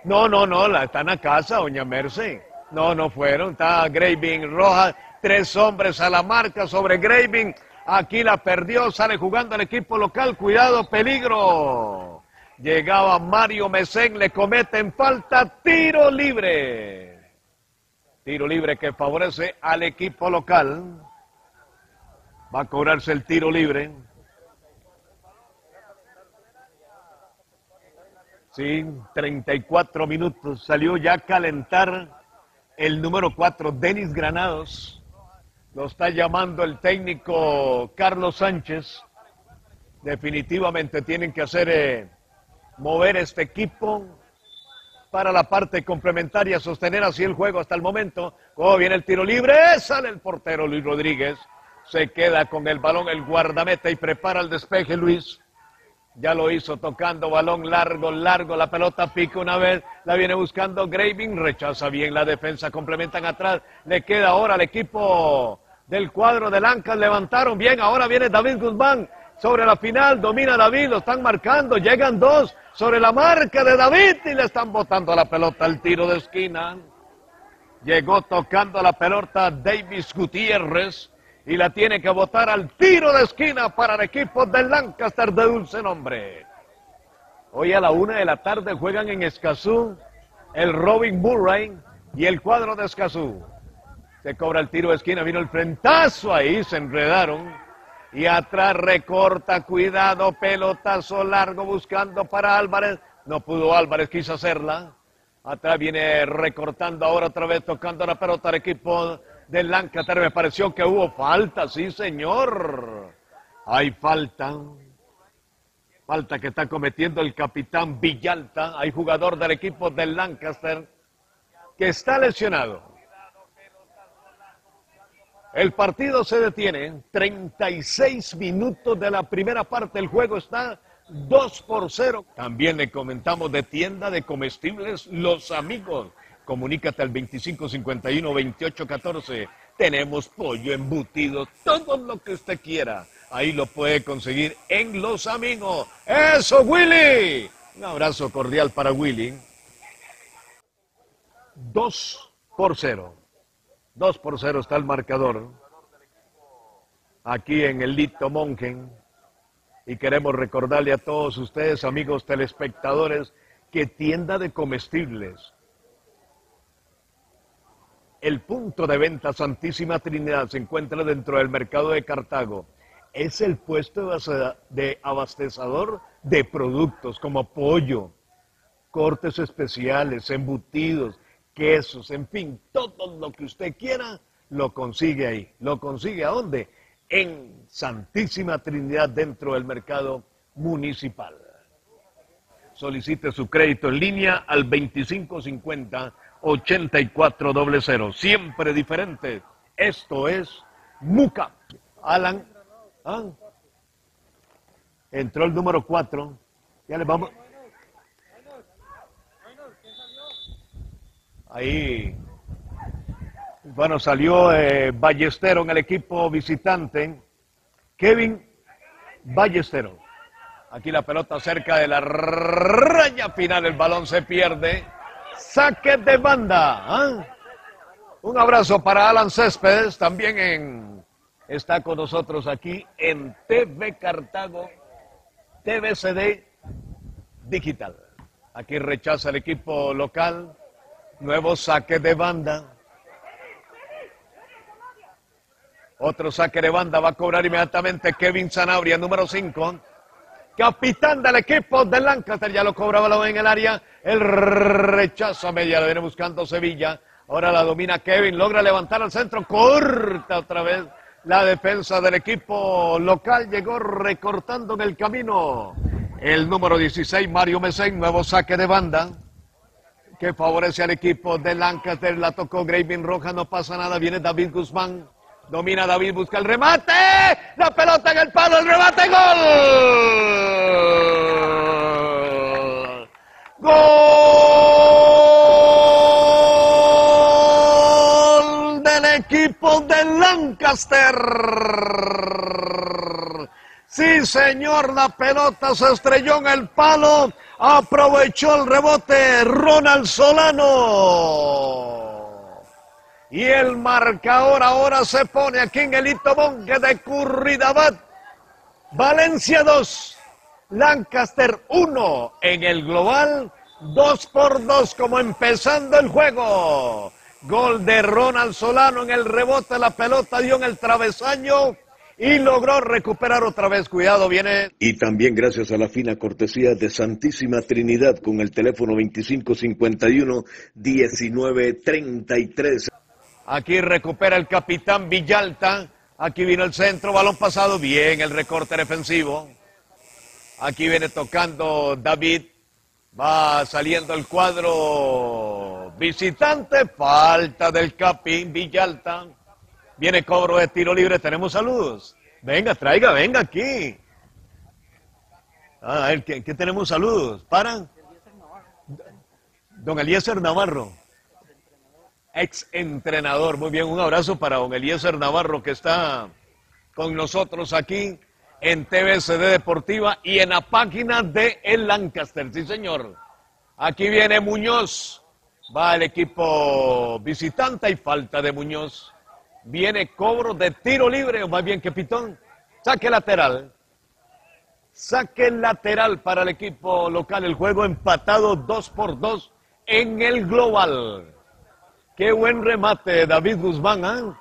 No, no, no, la, están a casa, doña Mercedes. No, no fueron. Está Graving Rojas Tres hombres a la marca sobre Graving. Aquí la perdió, sale jugando el equipo local. Cuidado, peligro. Llegaba Mario Mesén, le cometen falta, tiro libre. Tiro libre que favorece al equipo local. Va a cobrarse el tiro libre. Sí, 34 minutos. Salió ya a calentar el número 4, Denis Granados. Lo está llamando el técnico Carlos Sánchez. Definitivamente tienen que hacer eh, mover este equipo para la parte complementaria, sostener así el juego hasta el momento. Como viene el tiro libre, sale el portero Luis Rodríguez. Se queda con el balón el guardameta y prepara el despeje Luis. Ya lo hizo tocando balón largo, largo. La pelota pica una vez. La viene buscando Graving. Rechaza bien la defensa. Complementan atrás. Le queda ahora al equipo del cuadro del Ancas levantaron bien. Ahora viene David Guzmán sobre la final. Domina David, lo están marcando. Llegan dos sobre la marca de David y le están botando la pelota al tiro de esquina. Llegó tocando la pelota Davis Gutiérrez y la tiene que botar al tiro de esquina para el equipo del Lancaster de dulce nombre. Hoy a la una de la tarde juegan en Escazú el Robin Murray y el cuadro de Escazú. Se cobra el tiro de esquina, vino el frentazo ahí, se enredaron. Y atrás recorta, cuidado, pelotazo largo buscando para Álvarez. No pudo Álvarez, quiso hacerla. Atrás viene recortando ahora otra vez, tocando la pelota al equipo del Lancaster. Me pareció que hubo falta, sí señor. Hay falta. Falta que está cometiendo el capitán Villalta. Hay jugador del equipo del Lancaster que está lesionado. El partido se detiene. 36 minutos de la primera parte. El juego está 2 por 0. También le comentamos de tienda de comestibles Los Amigos. Comunícate al 2551-2814. Tenemos pollo embutido, todo lo que usted quiera. Ahí lo puede conseguir en Los Amigos. ¡Eso, Willy! Un abrazo cordial para Willy. 2 por 0. 2 por 0 está el marcador aquí en el Lito Mongen. Y queremos recordarle a todos ustedes, amigos telespectadores, que tienda de comestibles. El punto de venta Santísima Trinidad se encuentra dentro del mercado de Cartago. Es el puesto de abastecedor de productos como pollo, cortes especiales, embutidos, quesos, en fin, todo lo que usted quiera, lo consigue ahí. ¿Lo consigue a dónde? En Santísima Trinidad dentro del mercado municipal. Solicite su crédito en línea al 2550-8400. Siempre diferente. Esto es MUCA. Alan. ¿ah? Entró el número 4. Ya le vamos. Ahí. Bueno, salió eh, Ballestero en el equipo visitante. Kevin Ballestero. Aquí la pelota cerca de la raya final. El balón se pierde. Saque de banda. ¿ah? Un abrazo para Alan Céspedes. También está con nosotros aquí en TV Cartago, TVCD Digital. Aquí rechaza el equipo local. Nuevo saque de banda. Otro saque de banda va a cobrar inmediatamente Kevin Zanabria, número 5. Capitán del equipo de Lancaster. Ya lo cobraba en el área. El rechazo a media. Lo viene buscando Sevilla. Ahora la domina Kevin. Logra levantar al centro. Corta otra vez la defensa del equipo local. Llegó recortando en el camino. El número 16, Mario Mesén. Nuevo saque de banda que favorece al equipo de Lancaster. La tocó Graving Roja, no pasa nada. Viene David Guzmán. Domina David, busca el remate. La pelota en el palo, el remate, gol. Gol del equipo de Lancaster. Sí, señor, la pelota se estrelló en el palo. Aprovechó el rebote Ronald Solano. Y el marcador ahora se pone aquí en el Itomonque de Curridabat. Valencia 2, Lancaster 1 en el global, 2 por 2 como empezando el juego. Gol de Ronald Solano en el rebote, la pelota dio en el travesaño y logró recuperar otra vez. Cuidado, viene. Y también gracias a la fina cortesía de Santísima Trinidad con el teléfono 2551-1933. Aquí recupera el capitán Villalta. Aquí vino el centro, balón pasado. Bien, el recorte defensivo. Aquí viene tocando David. Va saliendo el cuadro visitante. Falta del capín Villalta. Viene cobro de tiro libre. Tenemos saludos. Venga, traiga, venga aquí. Ah, ¿qué, ¿qué, tenemos saludos? ¿Para? Don Eliezer Navarro. Ex entrenador. Muy bien, un abrazo para don Eliezer Navarro que está con nosotros aquí en TVCD Deportiva y en la página de El Lancaster. Sí, señor. Aquí viene Muñoz. Va el equipo visitante y falta de Muñoz. Viene cobro de tiro libre, o más bien que Pitón. Saque lateral. Saque lateral para el equipo local. El juego empatado 2 por 2 en el global. Qué buen remate, David Guzmán. ¿eh?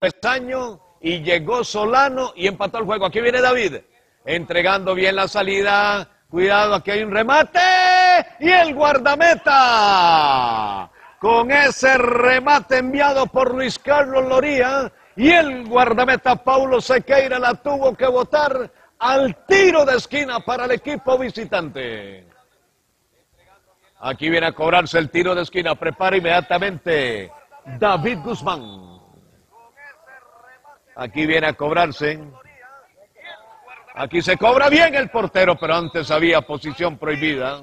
Pestaño y llegó Solano y empató el juego. Aquí viene David, entregando bien la salida. Cuidado, aquí hay un remate y el guardameta con ese remate enviado por Luis Carlos Loría y el guardameta Paulo Sequeira la tuvo que votar al tiro de esquina para el equipo visitante. Aquí viene a cobrarse el tiro de esquina, prepara inmediatamente David Guzmán. Aquí viene a cobrarse. Aquí se cobra bien el portero, pero antes había posición prohibida.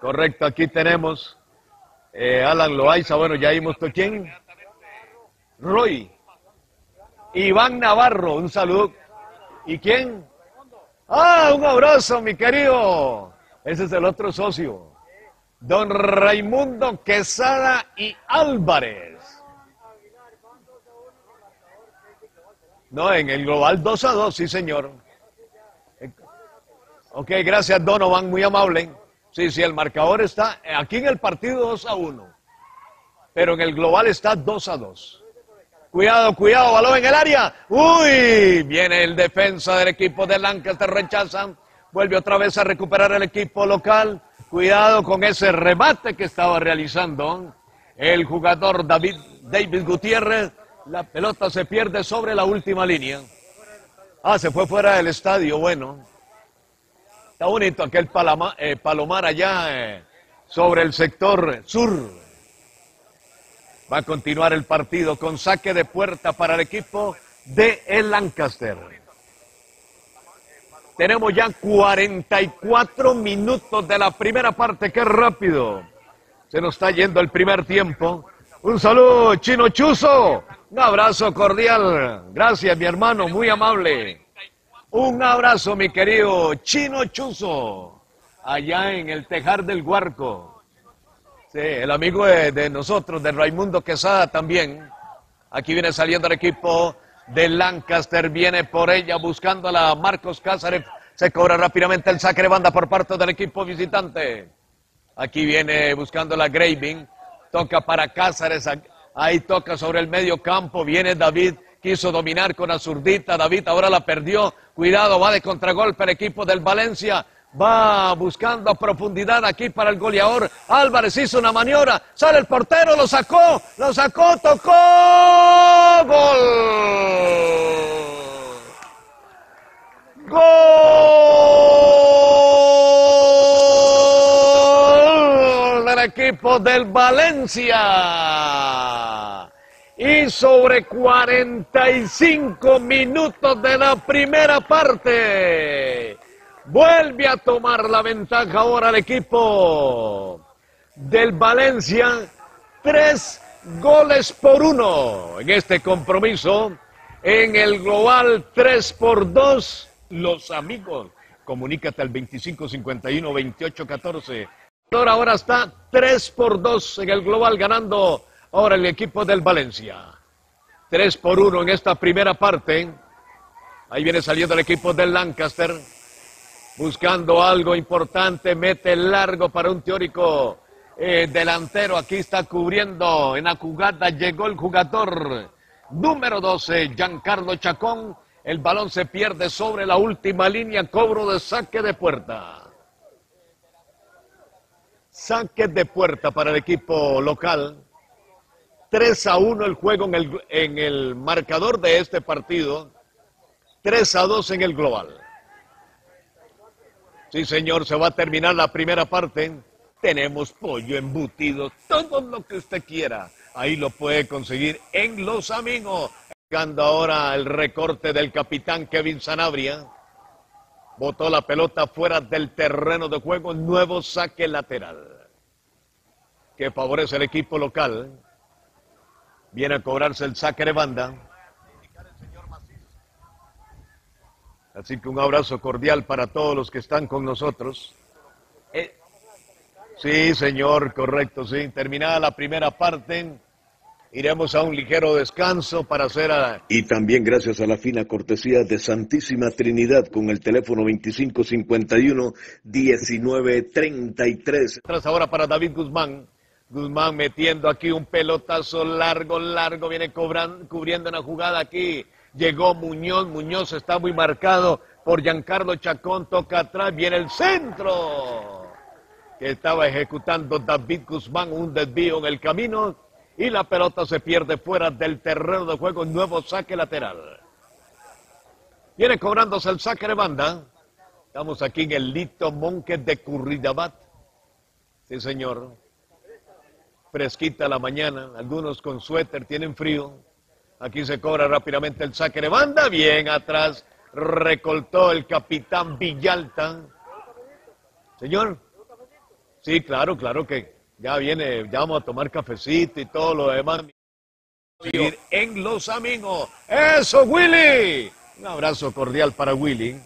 Correcto, aquí tenemos eh, Alan Loaiza, bueno, ya vimos quién. Roy. Iván Navarro, un saludo. ¿Y quién? Ah, un abrazo, mi querido. Ese es el otro socio. Don Raimundo Quesada y Álvarez. No, en el global 2 a 2, sí, señor. Ok, gracias, Donovan, muy amable. Sí, sí, el marcador está aquí en el partido 2 a 1, pero en el global está 2 a 2. Cuidado, cuidado, balón en el área. Uy, viene el defensa del equipo de Lancaster, rechaza. Vuelve otra vez a recuperar el equipo local. Cuidado con ese remate que estaba realizando el jugador David, David Gutiérrez. La pelota se pierde sobre la última línea. Ah, se fue fuera del estadio, bueno. Está bonito aquel eh, palomar allá eh, sobre el sector sur. Va a continuar el partido con saque de puerta para el equipo de Lancaster. Tenemos ya 44 minutos de la primera parte. Qué rápido. Se nos está yendo el primer tiempo. Un saludo, Chino Chuzo. Un abrazo cordial. Gracias, mi hermano, muy amable. Un abrazo, mi querido Chino Chuzo, allá en el Tejar del Guarco. Sí, el amigo de, nosotros, de Raimundo Quesada también. Aquí viene saliendo el equipo de Lancaster, viene por ella buscando a la Marcos Cázares. Se cobra rápidamente el de banda por parte del equipo visitante. Aquí viene buscando la Graving. Toca para Cázares. Ahí toca sobre el medio campo. Viene David. Quiso dominar con Azurdita. David ahora la perdió. Cuidado, va de contragolpe el equipo del Valencia. Va buscando profundidad aquí para el goleador. Álvarez hizo una maniobra. Sale el portero, lo sacó, lo sacó, tocó. Gol. Gol del equipo del Valencia. Y sobre 45 minutos de la primera parte Vuelve a tomar la ventaja ahora el equipo del Valencia. Tres goles por uno en este compromiso. En el global 3 por 2, los amigos. Comunícate al 2551-2814. Ahora está 3 por 2 en el global ganando ahora el equipo del Valencia. 3 por 1 en esta primera parte. Ahí viene saliendo el equipo del Lancaster buscando algo importante, mete largo para un teórico eh, delantero. Aquí está cubriendo en la jugada, llegó el jugador número 12, Giancarlo Chacón. El balón se pierde sobre la última línea, cobro de saque de puerta. Saque de puerta para el equipo local. 3 a 1 el juego en el, en el marcador de este partido. 3 a 2 en el global. Sí, señor, se va a terminar la primera parte. Tenemos pollo embutido, todo lo que usted quiera. Ahí lo puede conseguir en Los Amigos. Llegando ahora el recorte del capitán Kevin Sanabria. Botó la pelota fuera del terreno de juego. Nuevo saque lateral. Que favorece el equipo local. Viene a cobrarse el saque de banda. Así que un abrazo cordial para todos los que están con nosotros. Eh, sí, señor, correcto, sí. Terminada la primera parte, iremos a un ligero descanso para hacer a... Y también gracias a la fina cortesía de Santísima Trinidad con el teléfono 2551-1933. Tras ahora para David Guzmán. Guzmán metiendo aquí un pelotazo largo, largo, viene cobrando, cubriendo una jugada aquí Llegó Muñoz, Muñoz está muy marcado por Giancarlo Chacón, toca atrás, viene el centro que estaba ejecutando David Guzmán, un desvío en el camino y la pelota se pierde fuera del terreno de juego, nuevo saque lateral. Viene cobrándose el saque de banda. Estamos aquí en el Lito Monque de Curridabat. Sí, señor. Fresquita la mañana, algunos con suéter tienen frío. Aquí se cobra rápidamente el saque de banda. Bien atrás recoltó el capitán Villalta. Señor. Sí, claro, claro que ya viene, ya vamos a tomar cafecito y todo lo demás. En Los Amigos. Eso, Willy. Un abrazo cordial para Willy.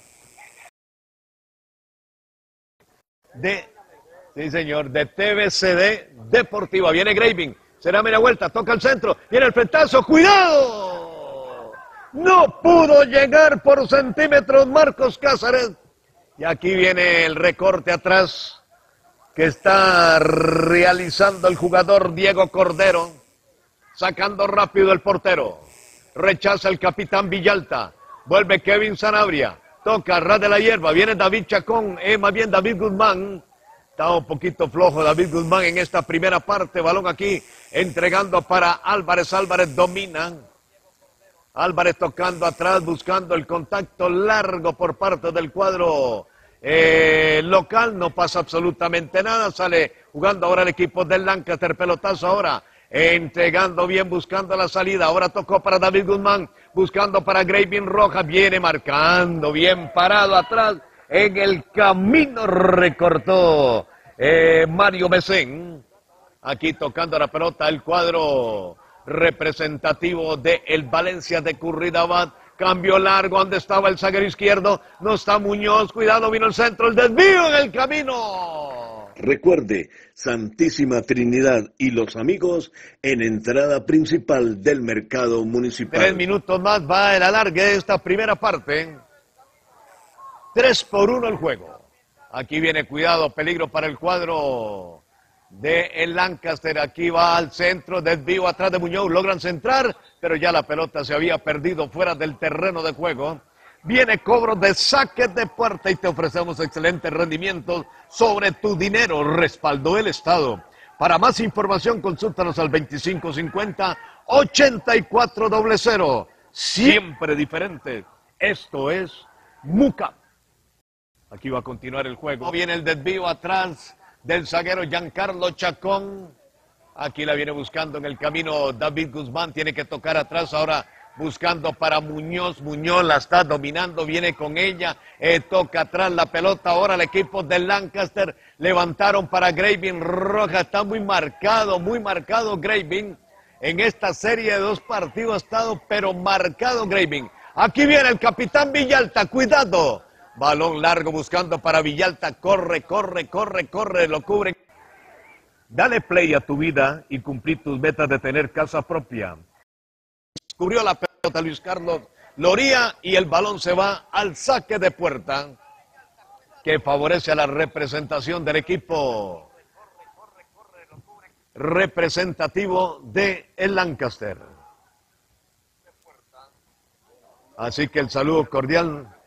De, sí señor, de TVCD Deportiva. Viene Graving. Será media vuelta, toca el centro, viene el frentazo, ¡cuidado! No pudo llegar por centímetros Marcos Cáceres. Y aquí viene el recorte atrás que está realizando el jugador Diego Cordero, sacando rápido el portero. Rechaza el capitán Villalta, vuelve Kevin Sanabria, toca ras de la hierba, viene David Chacón, eh, más bien David Guzmán, Está un poquito flojo David Guzmán en esta primera parte. Balón aquí entregando para Álvarez. Álvarez domina. Álvarez tocando atrás, buscando el contacto largo por parte del cuadro eh, local. No pasa absolutamente nada. Sale jugando ahora el equipo del Lancaster. Pelotazo ahora. Entregando bien, buscando la salida. Ahora tocó para David Guzmán. Buscando para Graving Roja. Viene marcando. Bien parado atrás. En el camino recortó eh, Mario Mesén. Aquí tocando la pelota el cuadro representativo de el Valencia de Curridabat. Cambio largo, donde estaba el zaguero izquierdo. No está Muñoz, cuidado, vino el centro, el desvío en el camino. Recuerde, Santísima Trinidad y los amigos en entrada principal del mercado municipal. Tres minutos más va el alargue de esta primera parte. 3 por 1 el juego. Aquí viene cuidado, peligro para el cuadro de Lancaster. Aquí va al centro, desvío atrás de Muñoz. Logran centrar, pero ya la pelota se había perdido fuera del terreno de juego. Viene cobro de saque de puerta y te ofrecemos excelentes rendimientos sobre tu dinero. Respaldó el Estado. Para más información, consúltanos al 2550-8400. Siempre diferente. Esto es Muca. Aquí va a continuar el juego. Viene el desvío atrás del zaguero Giancarlo Chacón. Aquí la viene buscando en el camino David Guzmán. Tiene que tocar atrás ahora buscando para Muñoz. Muñoz la está dominando, viene con ella, eh, toca atrás la pelota. Ahora el equipo de Lancaster levantaron para Graving Roja. Está muy marcado, muy marcado Graving. En esta serie de dos partidos ha estado, pero marcado Graving. Aquí viene el capitán Villalta, cuidado. Balón largo buscando para Villalta. Corre, corre, corre, corre, lo cubre. Dale play a tu vida y cumplir tus metas de tener casa propia. Cubrió la pelota Luis Carlos Loría y el balón se va al saque de puerta que favorece a la representación del equipo representativo de el Lancaster. Así que el saludo cordial.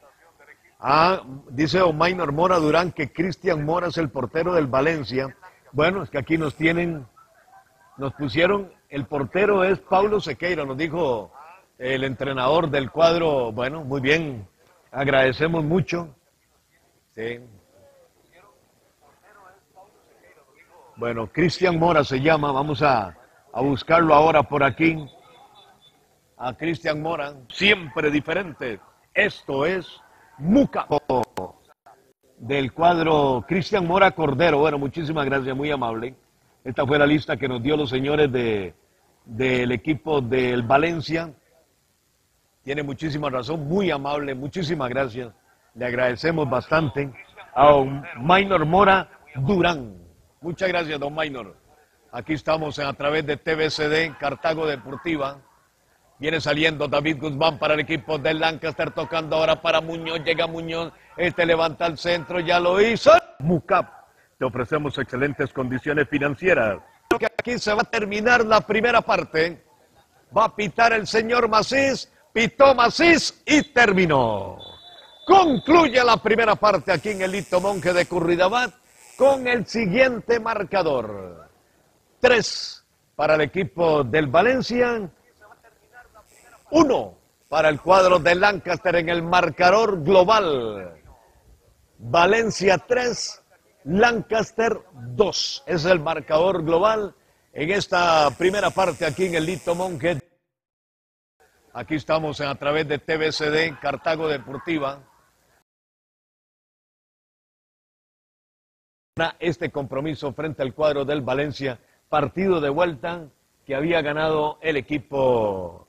Ah, dice Omaynor Mora Durán que Cristian Mora es el portero del Valencia. Bueno, es que aquí nos tienen, nos pusieron el portero es Paulo Sequeira, nos dijo el entrenador del cuadro. Bueno, muy bien, agradecemos mucho. Sí. Bueno, Cristian Mora se llama, vamos a, a buscarlo ahora por aquí. A Cristian Mora, siempre diferente. Esto es Muca del cuadro Cristian Mora Cordero. Bueno, muchísimas gracias, muy amable. Esta fue la lista que nos dio los señores de del equipo del Valencia. Tiene muchísima razón, muy amable, muchísimas gracias. Le agradecemos bastante a don Maynor Mora Durán. Muchas gracias, don Maynor. Aquí estamos a través de TVCD, Cartago Deportiva. Viene saliendo David Guzmán para el equipo del Lancaster, tocando ahora para Muñoz. Llega Muñoz, este levanta el centro, ya lo hizo. Mucap, te ofrecemos excelentes condiciones financieras que aquí se va a terminar la primera parte. Va a pitar el señor Macís, pitó Macís y terminó. Concluye la primera parte aquí en el Lito Monje de Curridabat con el siguiente marcador. Tres para el equipo del Valencia. Uno para el cuadro de Lancaster en el marcador global. Valencia 3, Lancaster 2. Es el marcador global en esta primera parte aquí en el Lito Monje. Aquí estamos a través de TVCD, Cartago Deportiva. Este compromiso frente al cuadro del Valencia, partido de vuelta que había ganado el equipo,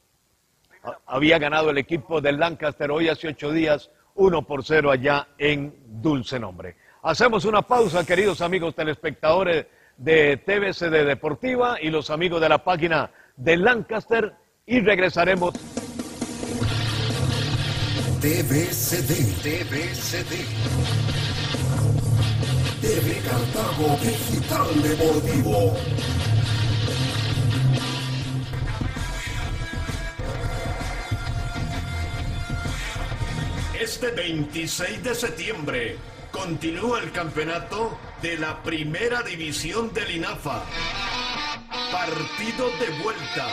había ganado el equipo del Lancaster hoy hace ocho días, uno por cero allá en Dulce Nombre. Hacemos una pausa, queridos amigos telespectadores de TVCD Deportiva y los amigos de la página de Lancaster y regresaremos. TVCD, TVCD. TV Cartago Digital Deportivo. Este 26 de septiembre continúa el campeonato de la primera división del INAFA. Partido de vuelta.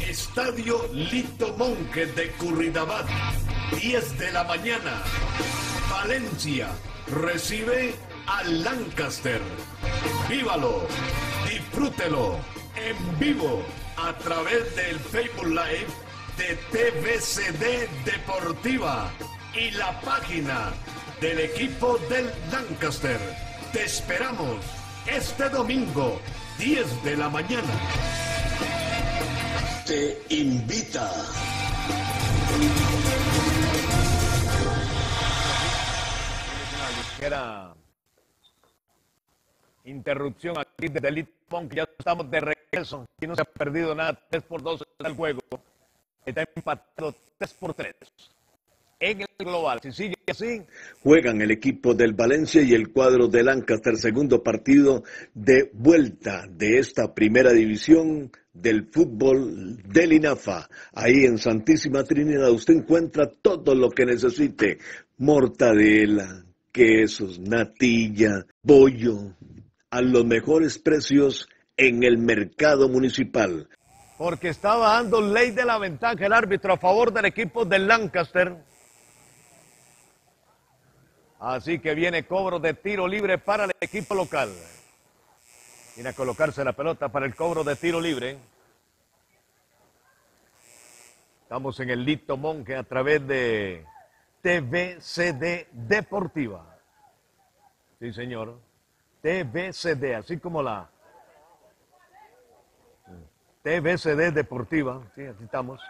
Estadio Lito Monque de Curridabat. 10 de la mañana. Valencia recibe al Lancaster. Vívalo, disfrútelo en vivo a través del Facebook Live de TVCD Deportiva y la página del equipo del Lancaster. Te esperamos este domingo, 10 de la mañana. Te invita. Era interrupción aquí desde Elite Punk, ya estamos de regreso. Aquí no se ha perdido nada, 3 por 2 en el juego. Está empatado 3 por 3. en el global. Si sigue así. Juegan el equipo del Valencia y el cuadro del Lancaster, segundo partido de vuelta de esta primera división del fútbol del INAFA. Ahí en Santísima Trinidad usted encuentra todo lo que necesite. Mortadela, quesos, natilla, pollo, a los mejores precios en el mercado municipal. Porque estaba dando ley de la ventaja el árbitro a favor del equipo del Lancaster. Así que viene cobro de tiro libre para el equipo local. Viene a colocarse la pelota para el cobro de tiro libre. Estamos en el Lito Monque a través de TVCD Deportiva. Sí, señor. TVCD, así como la TVCD Deportiva. Sí, así estamos.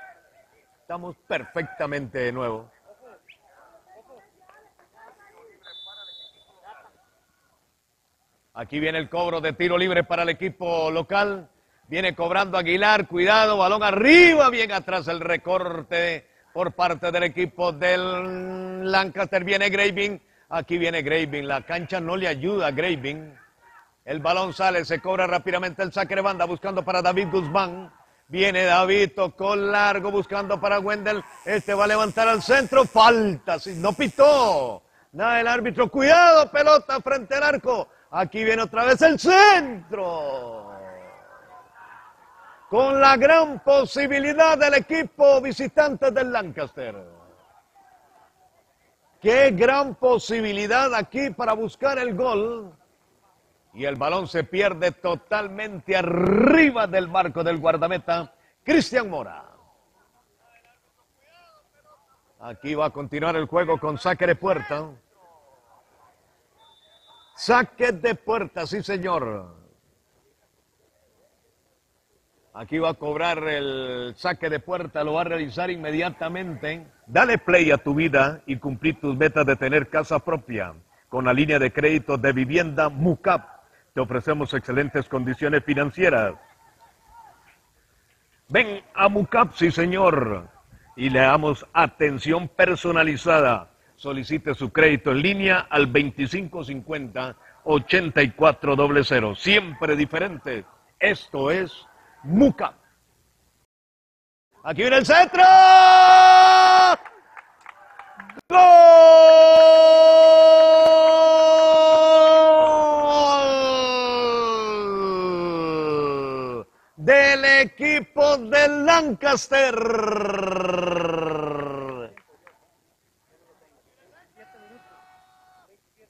Estamos perfectamente de nuevo. Aquí viene el cobro de tiro libre para el equipo local. Viene cobrando Aguilar, cuidado, balón arriba, bien atrás el recorte por parte del equipo del Lancaster. Viene Graving, aquí viene Graving, la cancha no le ayuda a Graving. El balón sale, se cobra rápidamente el saque de banda buscando para David Guzmán. Viene David, tocó largo buscando para Wendell. Este va a levantar al centro, falta, no pitó. Nada el árbitro, cuidado, pelota frente al arco. Aquí viene otra vez el centro. Con la gran posibilidad del equipo visitante del Lancaster. Qué gran posibilidad aquí para buscar el gol. Y el balón se pierde totalmente arriba del marco del guardameta, Cristian Mora. Aquí va a continuar el juego con saque de puerta. Saque de puerta, sí señor. Aquí va a cobrar el saque de puerta, lo va a realizar inmediatamente. Dale play a tu vida y cumplir tus metas de tener casa propia. Con la línea de crédito de vivienda MUCAP, te ofrecemos excelentes condiciones financieras. Ven a MUCAP, sí señor, y le damos atención personalizada solicite su crédito en línea al 2550-8400. Siempre diferente. Esto es MUCA. Aquí viene el centro. ¡Gol! Del del Lancaster.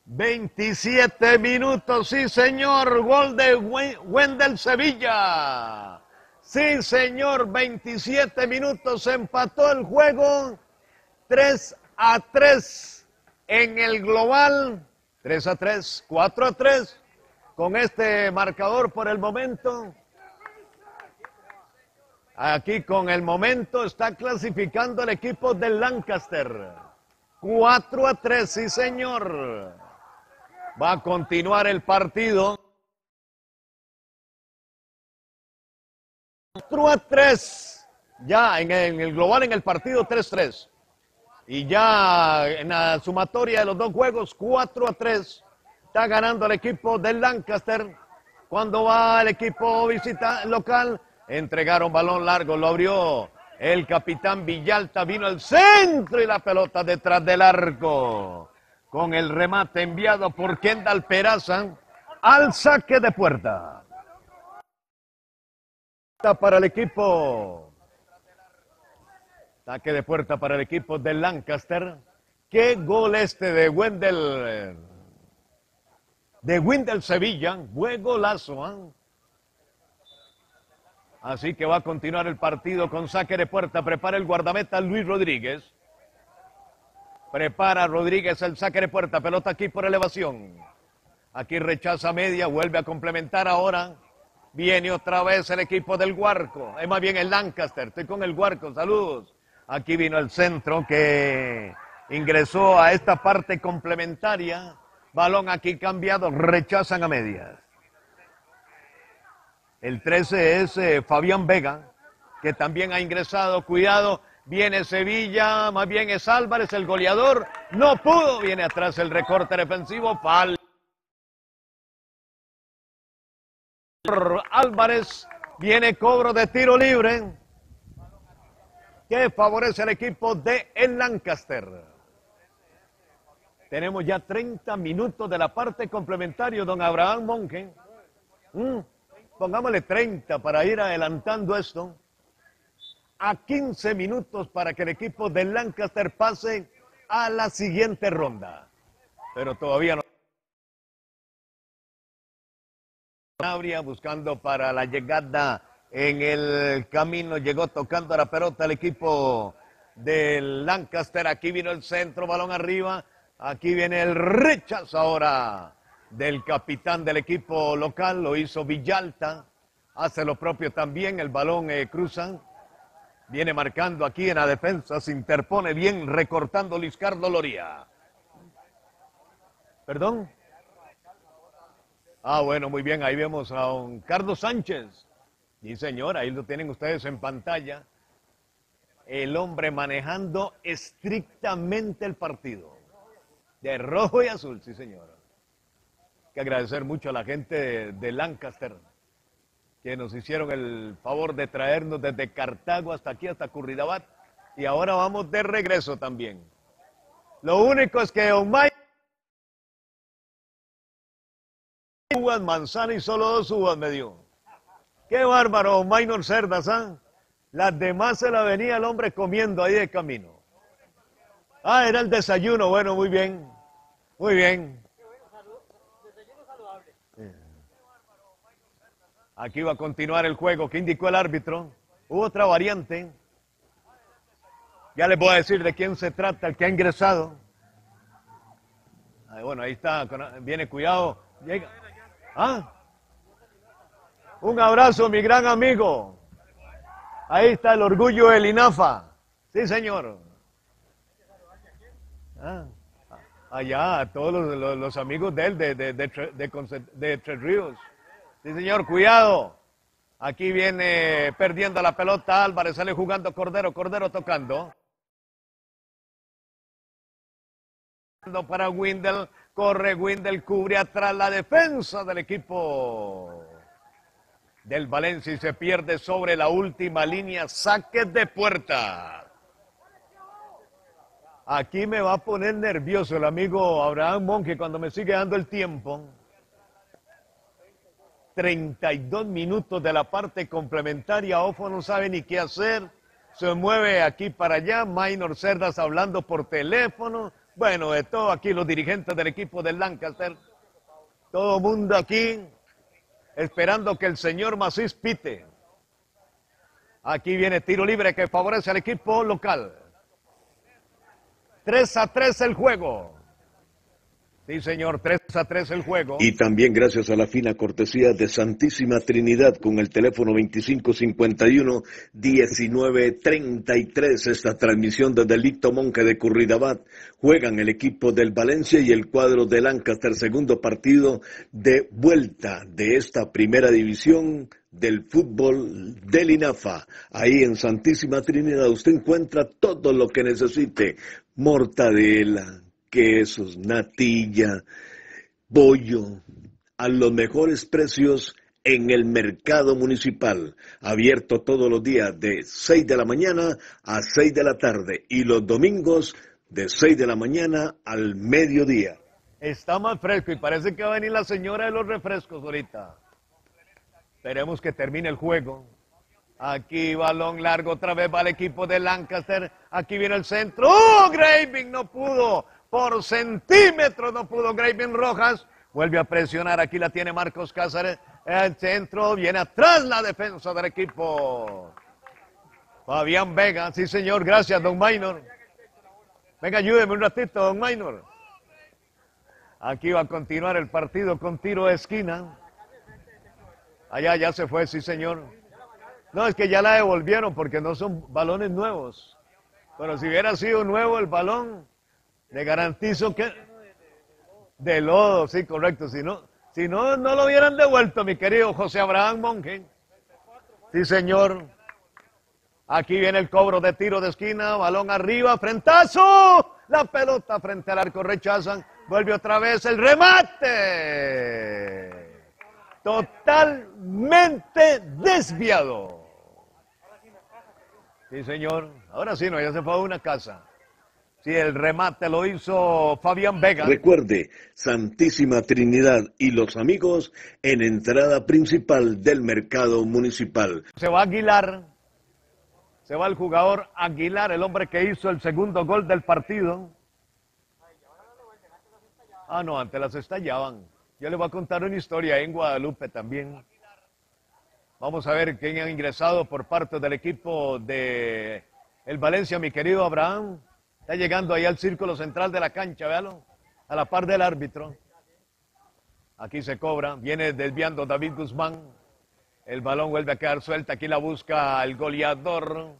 27 minutos, sí señor, gol de Wendel Sevilla. Sí señor, 27 minutos, empató el juego 3 a 3 en el global, 3 a 3, 4 a 3, con este marcador por el momento. Aquí con el momento está clasificando el equipo del Lancaster. 4 a 3, sí señor. Va a continuar el partido. 4 a 3. Ya en, el global, en el partido 3-3. Y ya en la sumatoria de los dos juegos, 4 a 3. Está ganando el equipo del Lancaster. Cuando va el equipo visita local, entregaron balón largo, lo abrió el capitán Villalta, vino al centro y la pelota detrás del arco con el remate enviado por Kendall Peraza al saque de puerta. Para el equipo. Saque de puerta para el equipo de Lancaster. Qué gol este de Wendell. De Wendell Sevilla. Buen golazo. ¿eh? Así que va a continuar el partido con saque de puerta. Prepara el guardameta Luis Rodríguez. Prepara Rodríguez el saque de puerta. Pelota aquí por elevación. Aquí rechaza media. Vuelve a complementar ahora. Viene otra vez el equipo del Guarco. Es más bien el Lancaster. Estoy con el Guarco. Saludos. Aquí vino el centro que ingresó a esta parte complementaria. Balón aquí cambiado. Rechazan a medias. El 13 es eh, Fabián Vega, que también ha ingresado. Cuidado Viene Sevilla, más bien es Álvarez el goleador. No pudo, viene atrás el recorte defensivo. Pal. Álvarez viene cobro de tiro libre que favorece al equipo de Lancaster. Tenemos ya 30 minutos de la parte complementaria, don Abraham Monge. Mm, pongámosle 30 para ir adelantando esto. A 15 minutos para que el equipo de Lancaster pase a la siguiente ronda. Pero todavía no. Buscando para la llegada en el camino, llegó tocando la pelota el equipo del Lancaster. Aquí vino el centro, balón arriba. Aquí viene el rechazo ahora del capitán del equipo local, lo hizo Villalta. Hace lo propio también, el balón eh, cruza. Viene marcando aquí en la defensa, se interpone bien, recortando Luis Carlos Loría. ¿Perdón? Ah, bueno, muy bien, ahí vemos a don Carlos Sánchez. Sí, señor, ahí lo tienen ustedes en pantalla. El hombre manejando estrictamente el partido. De rojo y azul, sí, señor. Que agradecer mucho a la gente de, Lancaster, que nos hicieron el favor de traernos desde Cartago hasta aquí, hasta Curridabat. Y ahora vamos de regreso también. Lo único es que Omay uvas, manzana y solo dos uvas me dio. Qué bárbaro, Minor Cerdas. Las demás se la venía el hombre comiendo ahí de camino. Ah, era el desayuno, bueno, muy bien. Muy bien. Aquí va a continuar el juego que indicó el árbitro. Hubo otra variante. Ya les voy a decir de quién se trata, el que ha ingresado. bueno, ahí está, viene cuidado. Llega. ¿Ah? Un abrazo, mi gran amigo. Ahí está el orgullo del INAFA. Sí, señor. Ah, allá, a todos los, amigos de él, de, de, de, Tres Ríos. Sí, señor, cuidado. Aquí viene perdiendo la pelota Álvarez, sale jugando Cordero, Cordero tocando. Para Windel, corre Windel, cubre atrás la defensa del equipo del Valencia y se pierde sobre la última línea, saque de puerta. Aquí me va a poner nervioso el amigo Abraham Monge cuando me sigue dando el tiempo. 32 minutos de la parte complementaria, Ofo no sabe ni qué hacer, se mueve aquí para allá, Minor Cerdas hablando por teléfono, bueno, de todo aquí los dirigentes del equipo del Lancaster, todo mundo aquí esperando que el señor Macís pite. Aquí viene tiro libre que favorece al equipo local. 3 a 3 el juego. Sí, señor, 3 a 3 el juego. Y también gracias a la fina cortesía de Santísima Trinidad con el teléfono 2551-1933. Esta transmisión desde Licto Monque de Curridabat. Juegan el equipo del Valencia y el cuadro del Lancaster, segundo partido de vuelta de esta primera división del fútbol del INAFA. Ahí en Santísima Trinidad usted encuentra todo lo que necesite. Mortadela, quesos, natilla, pollo, a los mejores precios en el mercado municipal, abierto todos los días de 6 de la mañana a 6 de la tarde y los domingos de 6 de la mañana al mediodía. Está más fresco y parece que va a venir la señora de los refrescos ahorita. Esperemos que termine el juego. Aquí balón largo otra vez va el equipo de Lancaster. Aquí viene el centro. ¡Oh! Graving no pudo por centímetros no pudo Graving Rojas. Vuelve a presionar, aquí la tiene Marcos Cáceres. El centro, viene atrás la defensa del equipo. Fabián Vega, sí señor, gracias, don Minor. Venga, ayúdeme un ratito, don Minor. Aquí va a continuar el partido con tiro de esquina. Allá ya se fue, sí señor. No, es que ya la devolvieron porque no son balones nuevos. Pero si hubiera sido nuevo el balón, le garantizo que... De lodo, sí, correcto. Si no, si no, no lo hubieran devuelto, mi querido José Abraham Monge. Sí, señor. Aquí viene el cobro de tiro de esquina, balón arriba, frentazo. La pelota frente al arco rechazan. Vuelve otra vez el remate. Totalmente desviado. Sí, señor. Ahora sí, no, ya se fue a una casa. Sí, el remate lo hizo Fabián Vega. Recuerde, Santísima Trinidad y los amigos en entrada principal del mercado municipal. Se va Aguilar. Se va el jugador Aguilar, el hombre que hizo el segundo gol del partido. Ah, no, antes las estallaban. Yo les voy a contar una historia en Guadalupe también. Vamos a ver quién ha ingresado por parte del equipo de el Valencia, mi querido Abraham. Está llegando ahí al círculo central de la cancha, véalo, a la par del árbitro. Aquí se cobra, viene desviando David Guzmán. El balón vuelve a quedar suelta, aquí la busca el goleador.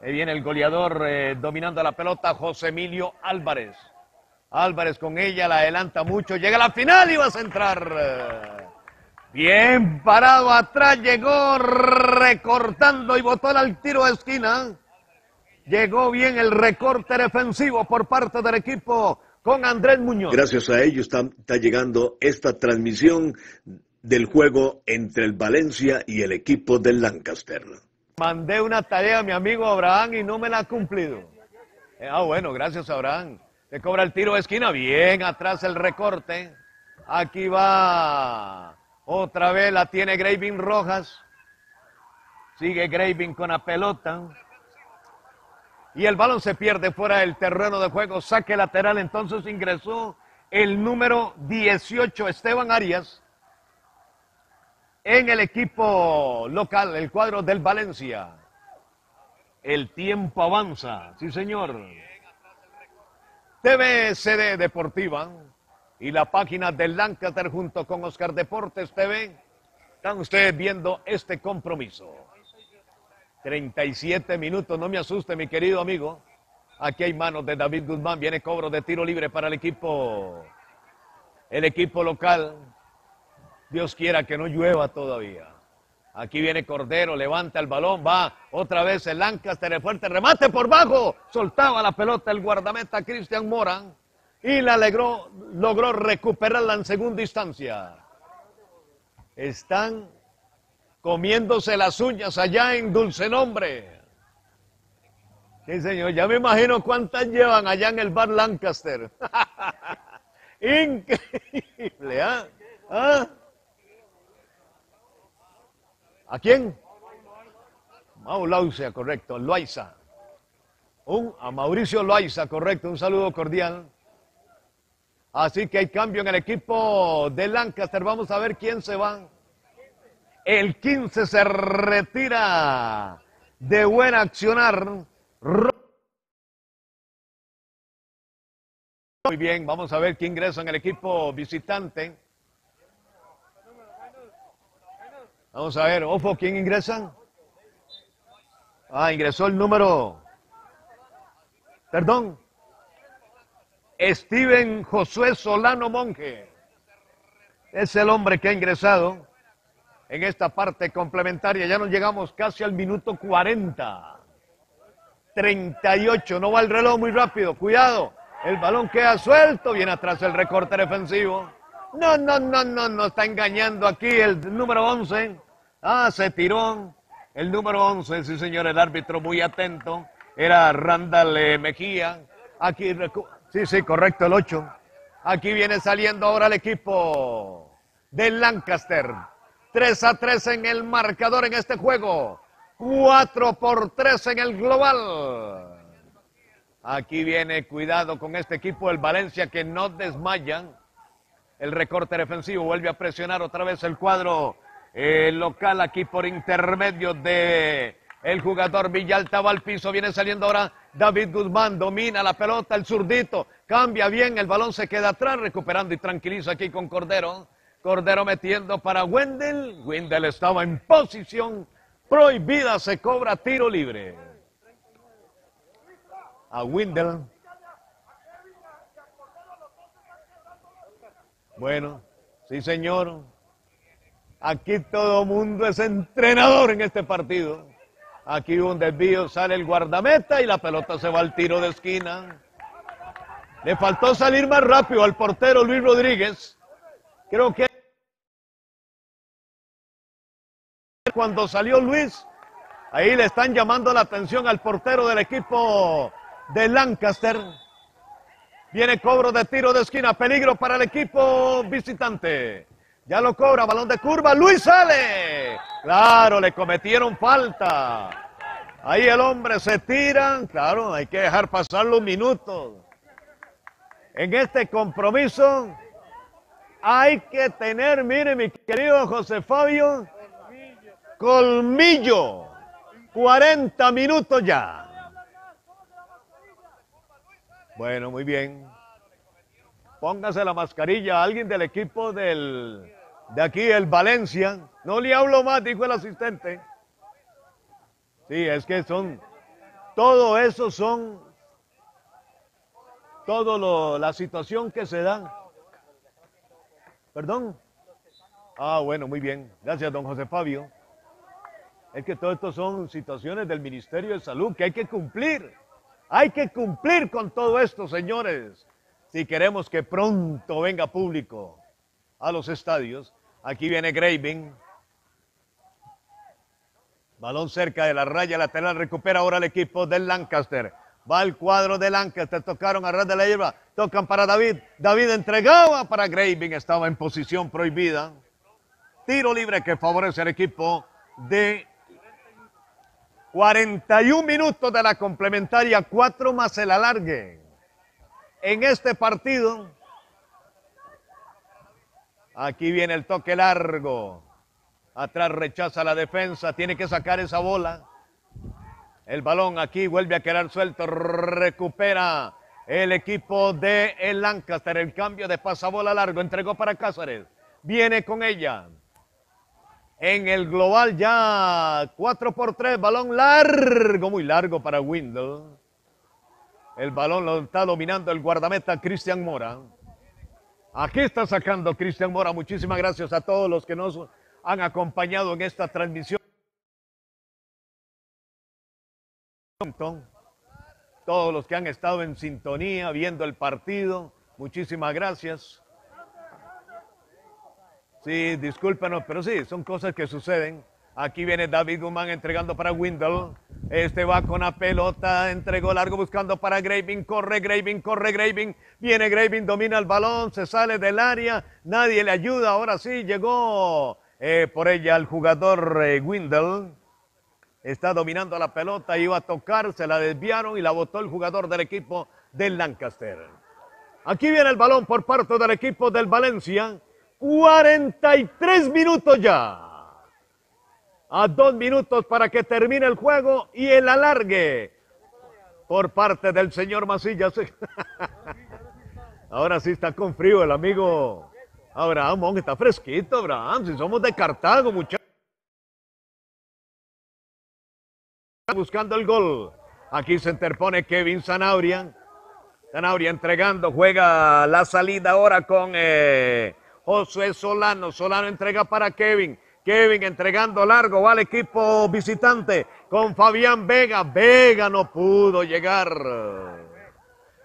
Ahí viene el goleador eh, dominando la pelota, José Emilio Álvarez. Álvarez con ella, la adelanta mucho, llega a la final y va a centrar. Bien parado atrás, llegó recortando y botó al tiro de esquina. Llegó bien el recorte defensivo por parte del equipo con Andrés Muñoz. Gracias a ellos está, está llegando esta transmisión del juego entre el Valencia y el equipo del Lancaster. Mandé una tarea a mi amigo Abraham y no me la ha cumplido. Eh, ah, bueno, gracias Abraham. Se cobra el tiro de esquina, bien atrás el recorte. Aquí va otra vez, la tiene Graving Rojas. Sigue Graving con la pelota. Y el balón se pierde fuera del terreno de juego. Saque lateral, entonces ingresó el número 18, Esteban Arias, en el equipo local, el cuadro del Valencia. El tiempo avanza, sí señor. TVCD Deportiva y la página del Lancaster junto con Oscar Deportes TV. Están ustedes viendo este compromiso. 37 minutos, no me asuste mi querido amigo. Aquí hay manos de David Guzmán, viene cobro de tiro libre para el equipo, el equipo local. Dios quiera que no llueva todavía. Aquí viene Cordero, levanta el balón, va otra vez el Lancaster, el fuerte remate por bajo. Soltaba la pelota el guardameta Cristian Mora y la alegró, logró recuperarla en segunda instancia. Están comiéndose las uñas allá en Dulce Nombre. Sí, señor, ya me imagino cuántas llevan allá en el bar Lancaster. Increíble, ¿ah? ¿Ah? ¿A quién? Maulausia, correcto, Loaiza. Un, a Mauricio Loaiza, correcto, un saludo cordial. Así que hay cambio en el equipo de Lancaster. Vamos a ver quién se va. El 15 se retira de buen accionar. Muy bien, vamos a ver quién ingresa en el equipo visitante. Vamos a ver, Ofo, ¿quién ingresa? Ah, ingresó el número. Perdón. Steven Josué Solano Monje. Es el hombre que ha ingresado en esta parte complementaria. Ya nos llegamos casi al minuto 40. 38. No va el reloj muy rápido. Cuidado. El balón queda suelto. Viene atrás el recorte defensivo. No, no, no, no, no está engañando aquí el número 11. Ah, se tiró el número 11, sí señor, el árbitro muy atento. Era Randall eh, Mejía. Aquí, sí, sí, correcto, el 8. Aquí viene saliendo ahora el equipo de Lancaster. 3 a 3 en el marcador en este juego. 4 por 3 en el global. Aquí viene cuidado con este equipo del Valencia que no desmayan. El recorte defensivo vuelve a presionar otra vez el cuadro local aquí por intermedio de el jugador Villalta va al piso, viene saliendo ahora David Guzmán, domina la pelota, el zurdito, cambia bien, el balón se queda atrás, recuperando y tranquiliza aquí con Cordero. Cordero metiendo para Wendell. Wendell estaba en posición prohibida, se cobra tiro libre. A Wendell. Bueno, sí señor. Aquí todo mundo es entrenador en este partido. Aquí un desvío, sale el guardameta y la pelota se va al tiro de esquina. Le faltó salir más rápido al portero Luis Rodríguez. Creo que cuando salió Luis, ahí le están llamando la atención al portero del equipo de Lancaster. Viene cobro de tiro de esquina, peligro para el equipo visitante. Ya lo cobra, balón de curva, Luis sale. Claro, le cometieron falta. Ahí el hombre se tira, claro, hay que dejar pasar los minutos. En este compromiso hay que tener, mire mi querido José Fabio, colmillo. 40 minutos ya. Bueno, muy bien. Póngase la mascarilla a alguien del equipo del, de aquí, el Valencia. No le hablo más, dijo el asistente. Sí, es que son, todo eso son, todo la situación que se da. Perdón. Ah, bueno, muy bien. Gracias, don José Fabio. Es que todo esto son situaciones del Ministerio de Salud que hay que cumplir. Hay que cumplir con todo esto, señores. Si queremos que pronto venga público a los estadios. Aquí viene Graving. Balón cerca de la raya lateral. Recupera ahora el equipo del Lancaster. Va al cuadro de Lancaster. Tocaron a ras de la hierba. Tocan para David. David entregaba para Graving. Estaba en posición prohibida. Tiro libre que favorece al equipo de 41 minutos de la complementaria, 4 más el alargue. En este partido, aquí viene el toque largo. Atrás rechaza la defensa, tiene que sacar esa bola. El balón aquí vuelve a quedar suelto, recupera el equipo de Lancaster. El cambio de pasabola largo, entregó para Cáceres. Viene con ella en el global ya 4 por 3, balón largo, muy largo para Windle. El balón lo está dominando el guardameta Cristian Mora. Aquí está sacando Cristian Mora. Muchísimas gracias a todos los que nos han acompañado en esta transmisión. Todos los que han estado en sintonía viendo el partido, muchísimas gracias. Sí, discúlpenos, pero sí, son cosas que suceden. Aquí viene David Guzmán entregando para Windle. Este va con la pelota, entregó largo buscando para Graving. Corre Graving, corre Graving. Viene Graving, domina el balón, se sale del área. Nadie le ayuda. Ahora sí, llegó eh, por ella el jugador eh, Windle. Está dominando la pelota, iba a tocar, se la desviaron y la botó el jugador del equipo del Lancaster. Aquí viene el balón por parte del equipo del Valencia. 43 minutos ya. A dos minutos para que termine el juego y el alargue por parte del señor Masillas. Ahora sí está con frío el amigo Abraham, está fresquito, Abraham, si somos de Cartago, muchachos. Buscando el gol. Aquí se interpone Kevin Zanauria. Zanauria entregando, juega la salida ahora con eh, José Solano. Solano entrega para Kevin. Kevin entregando largo va al equipo visitante con Fabián Vega. Vega no pudo llegar.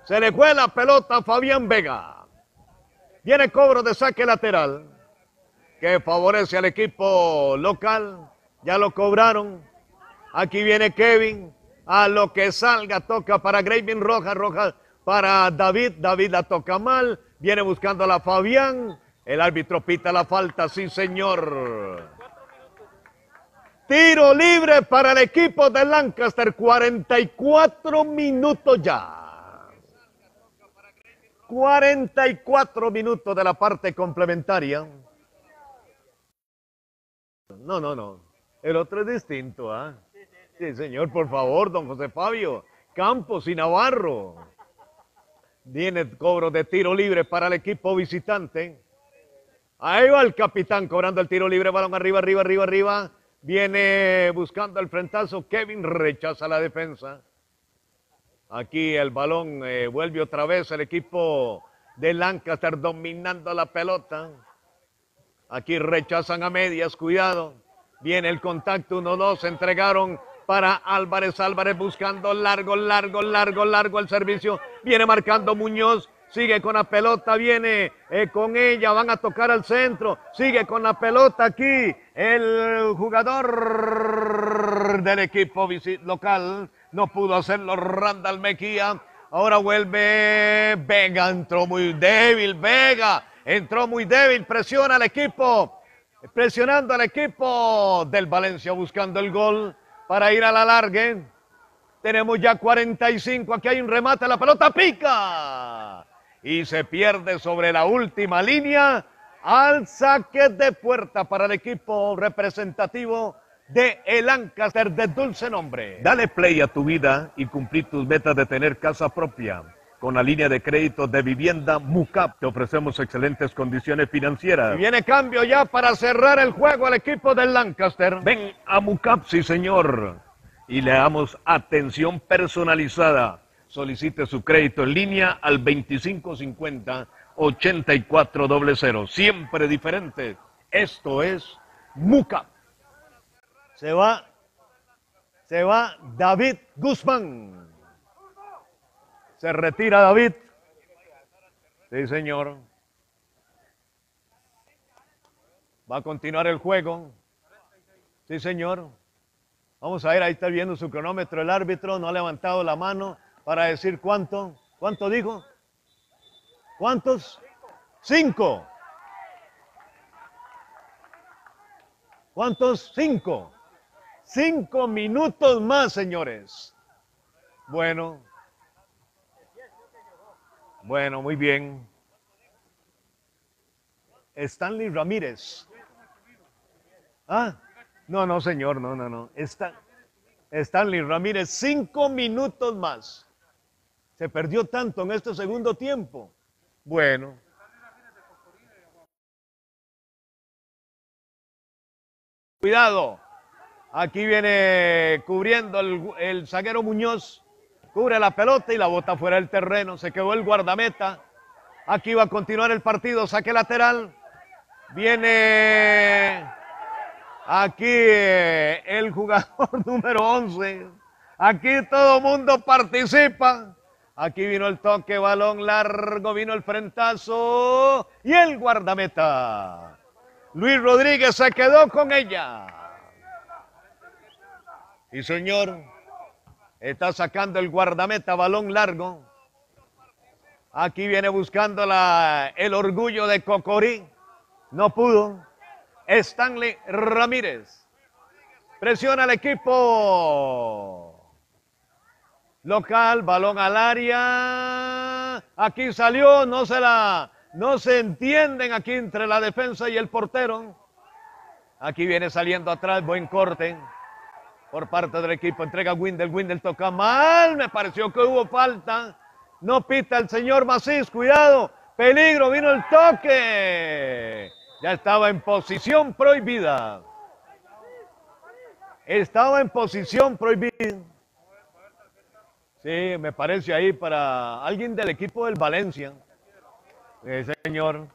Se le fue la pelota a Fabián Vega. Viene cobro de saque lateral que favorece al equipo local. Ya lo cobraron. Aquí viene Kevin. A lo que salga toca para Graving Roja. Roja para David. David la toca mal. Viene buscando a la Fabián. El árbitro pita la falta, sí señor. Tiro libre para el equipo de Lancaster, 44 minutos ya. 44 minutos de la parte complementaria. No, no, no. El otro es distinto, ¿ah? Sí, señor, por favor, don José Fabio. Campos y Navarro. Viene el cobro de tiro libre para el equipo visitante. Ahí va el capitán cobrando el tiro libre, balón arriba, arriba, arriba, arriba. Viene buscando el frentazo. Kevin rechaza la defensa. Aquí el balón eh, vuelve otra vez el equipo de Lancaster dominando la pelota. Aquí rechazan a medias, cuidado. Viene el contacto, 1-2, entregaron para Álvarez. Álvarez buscando largo, largo, largo, largo el servicio. Viene marcando Muñoz. Sigue con la pelota, viene eh, con ella, van a tocar al centro, sigue con la pelota aquí el jugador del equipo local, no pudo hacerlo Randall Mejía, ahora vuelve Vega, entró muy débil, Vega, entró muy débil, presiona al equipo, presionando al equipo del Valencia buscando el gol para ir a la largue. Tenemos ya 45, aquí hay un remate, la pelota pica y se pierde sobre la última línea al saque de puerta para el equipo representativo de El Lancaster de dulce nombre. Dale play a tu vida y cumplir tus metas de tener casa propia. Con la línea de crédito de vivienda MUCAP te ofrecemos excelentes condiciones financieras. Y viene cambio ya para cerrar el juego al equipo del Lancaster. Ven a MUCAP, sí señor. Y le damos atención personalizada solicite su crédito en línea al 2550-8400. Siempre diferente. Esto es MUCA. Se va, se va David Guzmán. Se retira David. Sí, señor. Va a continuar el juego. Sí, señor. Vamos a ver, ahí está viendo su cronómetro el árbitro, no ha levantado la mano para decir cuánto. ¿Cuánto dijo? ¿Cuántos? Cinco. ¿Cuántos? Cinco. Cinco minutos más, señores. Bueno. Bueno, muy bien. Stanley Ramírez. Ah, no, no, señor, no, no, no. Stanley Ramírez, cinco minutos más. Se perdió tanto en este segundo tiempo. Bueno. Cuidado. Aquí viene cubriendo el, zaguero Muñoz. Cubre la pelota y la bota fuera del terreno. Se quedó el guardameta. Aquí va a continuar el partido. Saque lateral. Viene aquí eh, el jugador número 11. Aquí todo mundo participa. Aquí vino el toque, balón largo, vino el frentazo y el guardameta. Luis Rodríguez se quedó con ella. Y señor, está sacando el guardameta, balón largo. Aquí viene buscando la, el orgullo de Cocorí. No pudo. Stanley Ramírez. Presiona al equipo local, balón al área. Aquí salió, no se la, no se entienden aquí entre la defensa y el portero. Aquí viene saliendo atrás, buen corte por parte del equipo. Entrega Windel, Windel toca mal, me pareció que hubo falta. No pita el señor Macís, cuidado, peligro, vino el toque. Ya estaba en posición prohibida. Estaba en posición prohibida. Sí, me parece ahí para alguien del equipo del Valencia. Sí, señor.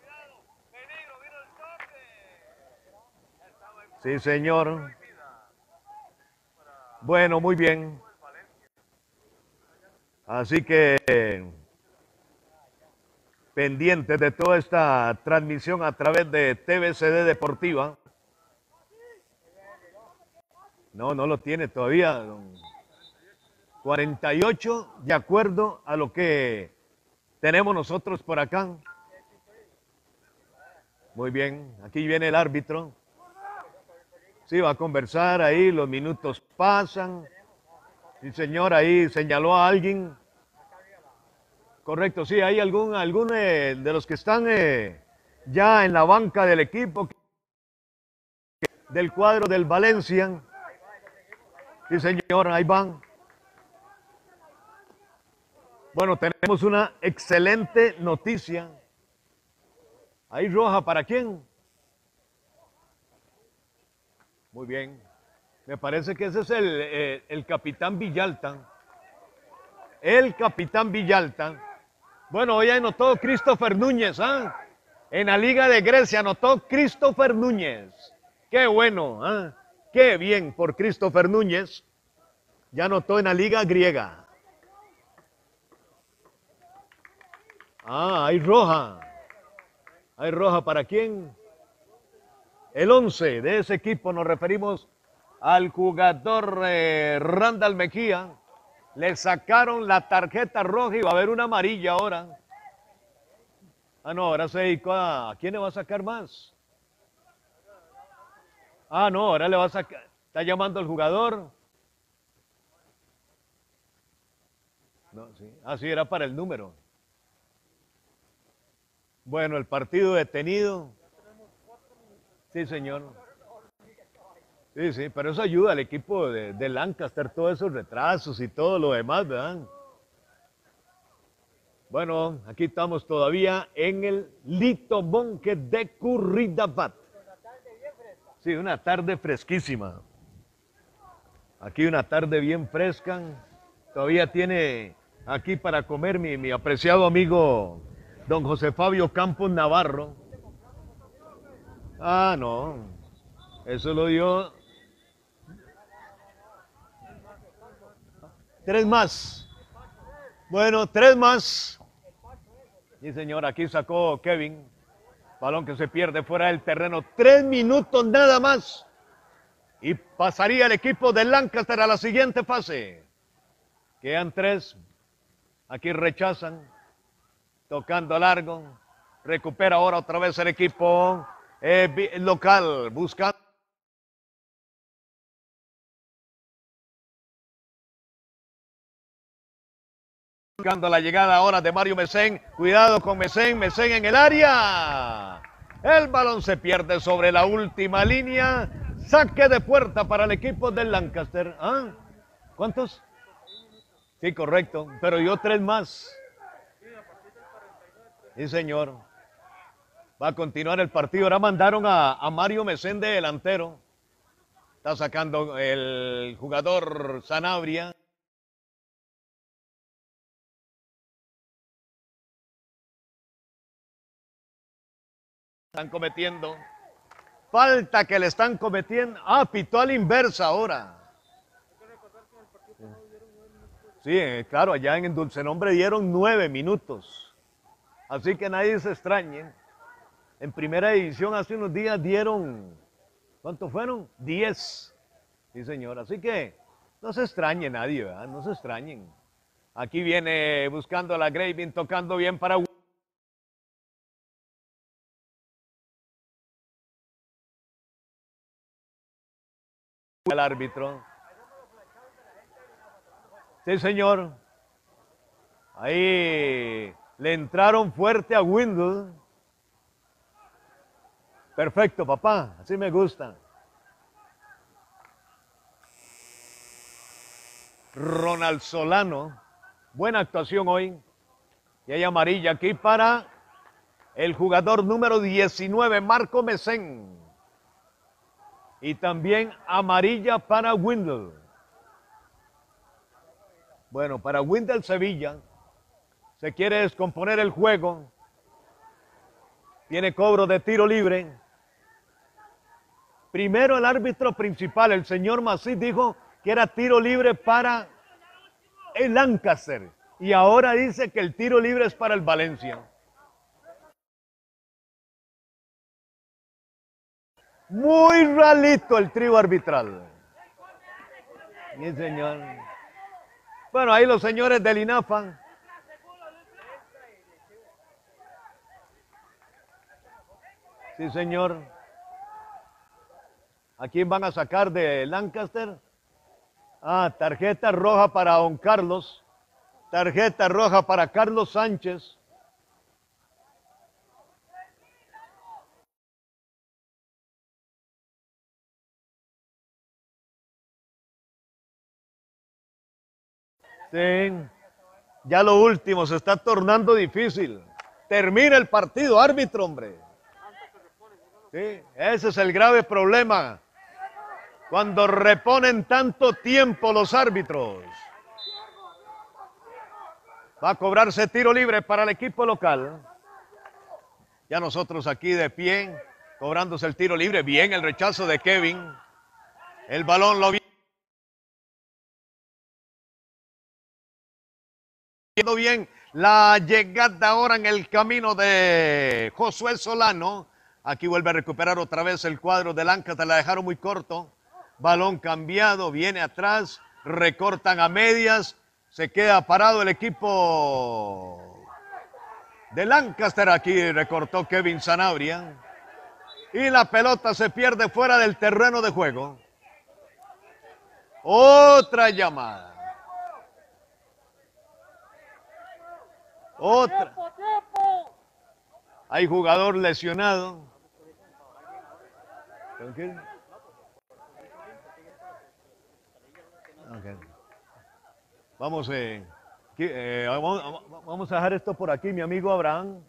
Sí, señor. Bueno, muy bien. Así que pendiente de toda esta transmisión a través de TVCD Deportiva. No, no lo tiene todavía, don 48 de acuerdo a lo que tenemos nosotros por acá. Muy bien, aquí viene el árbitro. Sí, va a conversar ahí, los minutos pasan. El señor ahí señaló a alguien. Correcto, sí, hay algún, eh, de los que están eh, ya en la banca del equipo del cuadro del Valencia. Sí, señor, ahí van. Bueno, tenemos una excelente noticia. Ahí roja, ¿para quién? Muy bien. Me parece que ese es el, eh, el capitán Villalta. El capitán Villalta. Bueno, hoy anotó Christopher Núñez, ¿ah? En la Liga de Grecia anotó Christopher Núñez. Qué bueno, ¿ah? Qué bien por Christopher Núñez. Ya anotó en la liga griega. Ah, hay roja. Hay roja para quién? El 11 de ese equipo nos referimos al jugador eh, Randall Mejía. Le sacaron la tarjeta roja y va a haber una amarilla ahora. Ah, no, ahora se dedicó a... ¿A quién le va a sacar más? Ah, no, ahora le va a sacar... Está llamando al jugador. No, sí. Ah, sí, era para el número. Bueno, el partido detenido. Sí, señor. Sí, sí, pero eso ayuda al equipo de, de Lancaster, todos esos retrasos y todo lo demás, ¿verdad? Bueno, aquí estamos todavía en el Lito Monque de Curridabat. Sí, una tarde fresquísima. Aquí una tarde bien fresca. Todavía tiene aquí para comer mi, mi apreciado amigo don José Fabio Campos Navarro. Ah, no. Eso lo dio. Tres más. Bueno, tres más. Sí, señor, aquí sacó Kevin. Balón que se pierde fuera del terreno. Tres minutos nada más. Y pasaría el equipo de Lancaster a la siguiente fase. Quedan tres. Aquí rechazan. Tocando largo. Recupera ahora otra vez el equipo eh, local. Buscando. Buscando la llegada ahora de Mario Mesén. Cuidado con Mesén. Mesén en el área. El balón se pierde sobre la última línea. Saque de puerta para el equipo del Lancaster. ¿Ah? ¿Cuántos? Sí, correcto. Pero yo tres más. Sí, señor. Va a continuar el partido. Ahora mandaron a, a Mario Mesén de delantero. Está sacando el jugador Sanabria. Están cometiendo. Falta que le están cometiendo. Ah, pitó a la inversa ahora. Sí, claro, allá en el Dulce Nombre dieron nueve minutos. Así que nadie se extrañe. En primera edición hace unos días dieron, ¿cuántos fueron? Diez. Sí, señor. Así que no se extrañe nadie, ¿verdad? No se extrañen. Aquí viene buscando a la Graving, tocando bien para... El árbitro. Sí, señor. Ahí le entraron fuerte a Windows. Perfecto, papá. Así me gusta. Ronald Solano. Buena actuación hoy. Y hay amarilla aquí para el jugador número 19, Marco Mesén. Y también amarilla para Windle. Bueno, para Windle Sevilla se quiere descomponer el juego. Tiene cobro de tiro libre. Primero el árbitro principal, el señor Masí, dijo que era tiro libre para el Lancaster. Y ahora dice que el tiro libre es para el Valencia. Muy ralito el trío arbitral. Sí, señor. Bueno, ahí los señores del INAFA. Sí, señor. ¿A quién van a sacar de Lancaster? Ah, tarjeta roja para don Carlos. Tarjeta roja para Carlos Sánchez. Sí. Ya lo último se está tornando difícil. Termina el partido, árbitro, hombre. Sí, ese es el grave problema. Cuando reponen tanto tiempo los árbitros. Va a cobrarse tiro libre para el equipo local. Ya nosotros aquí de pie, cobrándose el tiro libre. Bien el rechazo de Kevin. El balón lo quedó bien la llegada ahora en el camino de Josué Solano. Aquí vuelve a recuperar otra vez el cuadro de Lancaster, la dejaron muy corto. Balón cambiado, viene atrás, recortan a medias, se queda parado el equipo de Lancaster. Aquí recortó Kevin Sanabria. Y la pelota se pierde fuera del terreno de juego. Otra llamada. Otra. Hay jugador lesionado. Tranquilo. Ok. Vamos, eh, eh, vamos, vamos a dejar esto por aquí, mi amigo Abraham.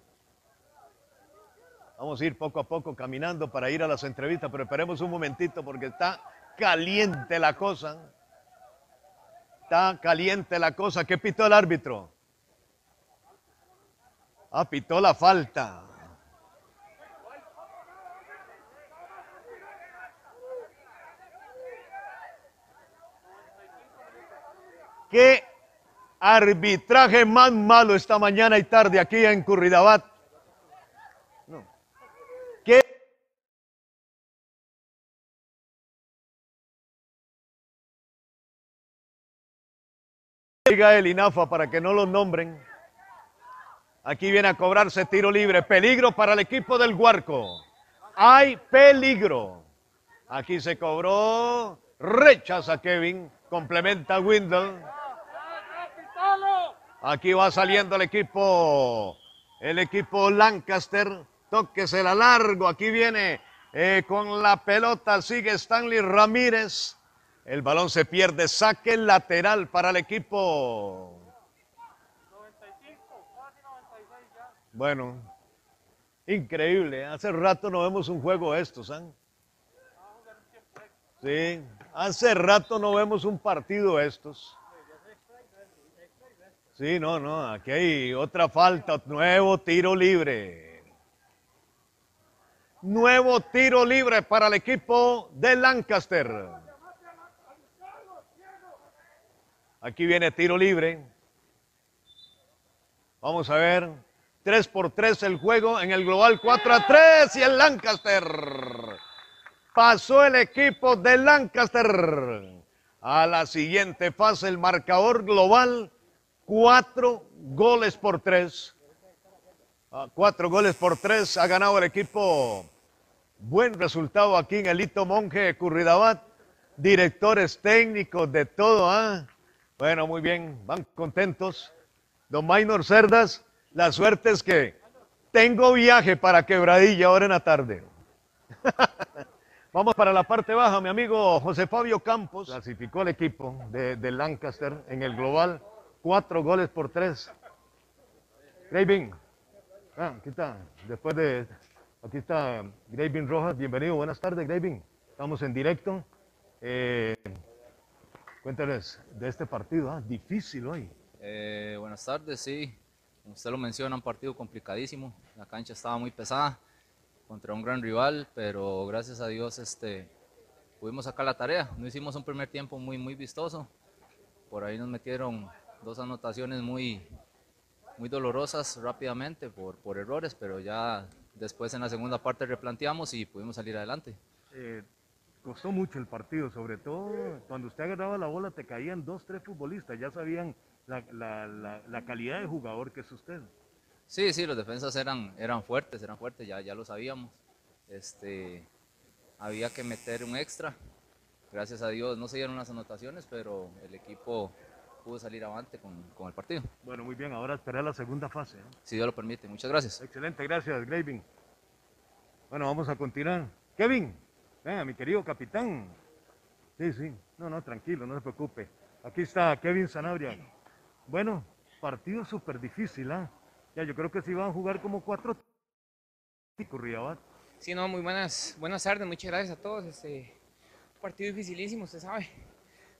Vamos a ir poco a poco caminando para ir a las entrevistas, pero esperemos un momentito porque está caliente la cosa. Está caliente la cosa. ¿Qué pitó el árbitro? Ah, pitó la falta. ¿Qué arbitraje más malo esta mañana y tarde aquí en Curridabat? No. ¿Qué diga el INAFA para que no los nombren? Aquí viene a cobrarse tiro libre. Peligro para el equipo del Huarco. Hay peligro. Aquí se cobró. Rechaza Kevin. Complementa Windle. Aquí va saliendo el equipo. El equipo Lancaster. Tóquesela largo. Aquí viene eh, con la pelota. Sigue Stanley Ramírez. El balón se pierde. Saque lateral para el equipo Bueno, increíble. Hace rato no vemos un juego de estos, ¿ah? Sí, hace rato no vemos un partido de estos. Sí, no, no, aquí hay otra falta, nuevo tiro libre. Nuevo tiro libre para el equipo de Lancaster. Aquí viene tiro libre. Vamos a ver. 3 por 3 el juego en el global 4 a 3 y el Lancaster. Pasó el equipo de Lancaster a la siguiente fase, el marcador global 4 goles por 3. 4 goles por 3 ha ganado el equipo. Buen resultado aquí en el Hito Monje Curridabat. Directores técnicos de todo, ¿ah? Bueno, muy bien, van contentos. Don Maynor Cerdas, la suerte es que tengo viaje para Quebradilla ahora en la tarde. Vamos para la parte baja. Mi amigo José Fabio Campos clasificó al equipo de, Lancaster en el global. Cuatro goles por tres. Graving. Ah, aquí está. Después de. Aquí está Graving Rojas. Bienvenido. Buenas tardes, Graving. Estamos en directo. Eh, cuéntales de este partido. Ah, difícil hoy. Eh, buenas tardes, sí. Como usted lo menciona, un partido complicadísimo. La cancha estaba muy pesada contra un gran rival, pero gracias a Dios este, pudimos sacar la tarea. No hicimos un primer tiempo muy, muy vistoso. Por ahí nos metieron dos anotaciones muy, muy dolorosas rápidamente por, por errores, pero ya después en la segunda parte replanteamos y pudimos salir adelante. Eh, costó mucho el partido, sobre todo cuando usted agarraba la bola te caían dos, tres futbolistas, ya sabían la, la, calidad de jugador que es usted. Sí, sí, los defensas eran, eran fuertes, eran fuertes, ya, ya lo sabíamos. Este, había que meter un extra. Gracias a Dios no se dieron las anotaciones, pero el equipo pudo salir avante con, con el partido. Bueno, muy bien, ahora esperar la segunda fase. Si Dios lo permite, muchas gracias. Excelente, gracias, Graving. Bueno, vamos a continuar. Kevin, venga, mi querido capitán. Sí, sí, no, no, tranquilo, no se preocupe. Aquí está Kevin Sanabria. Bueno, partido súper difícil, ¿ah? Ya, yo creo que sí van a jugar como cuatro Riabat. Sí, no, muy buenas, buenas tardes, muchas gracias a todos. Este, partido dificilísimo, usted sabe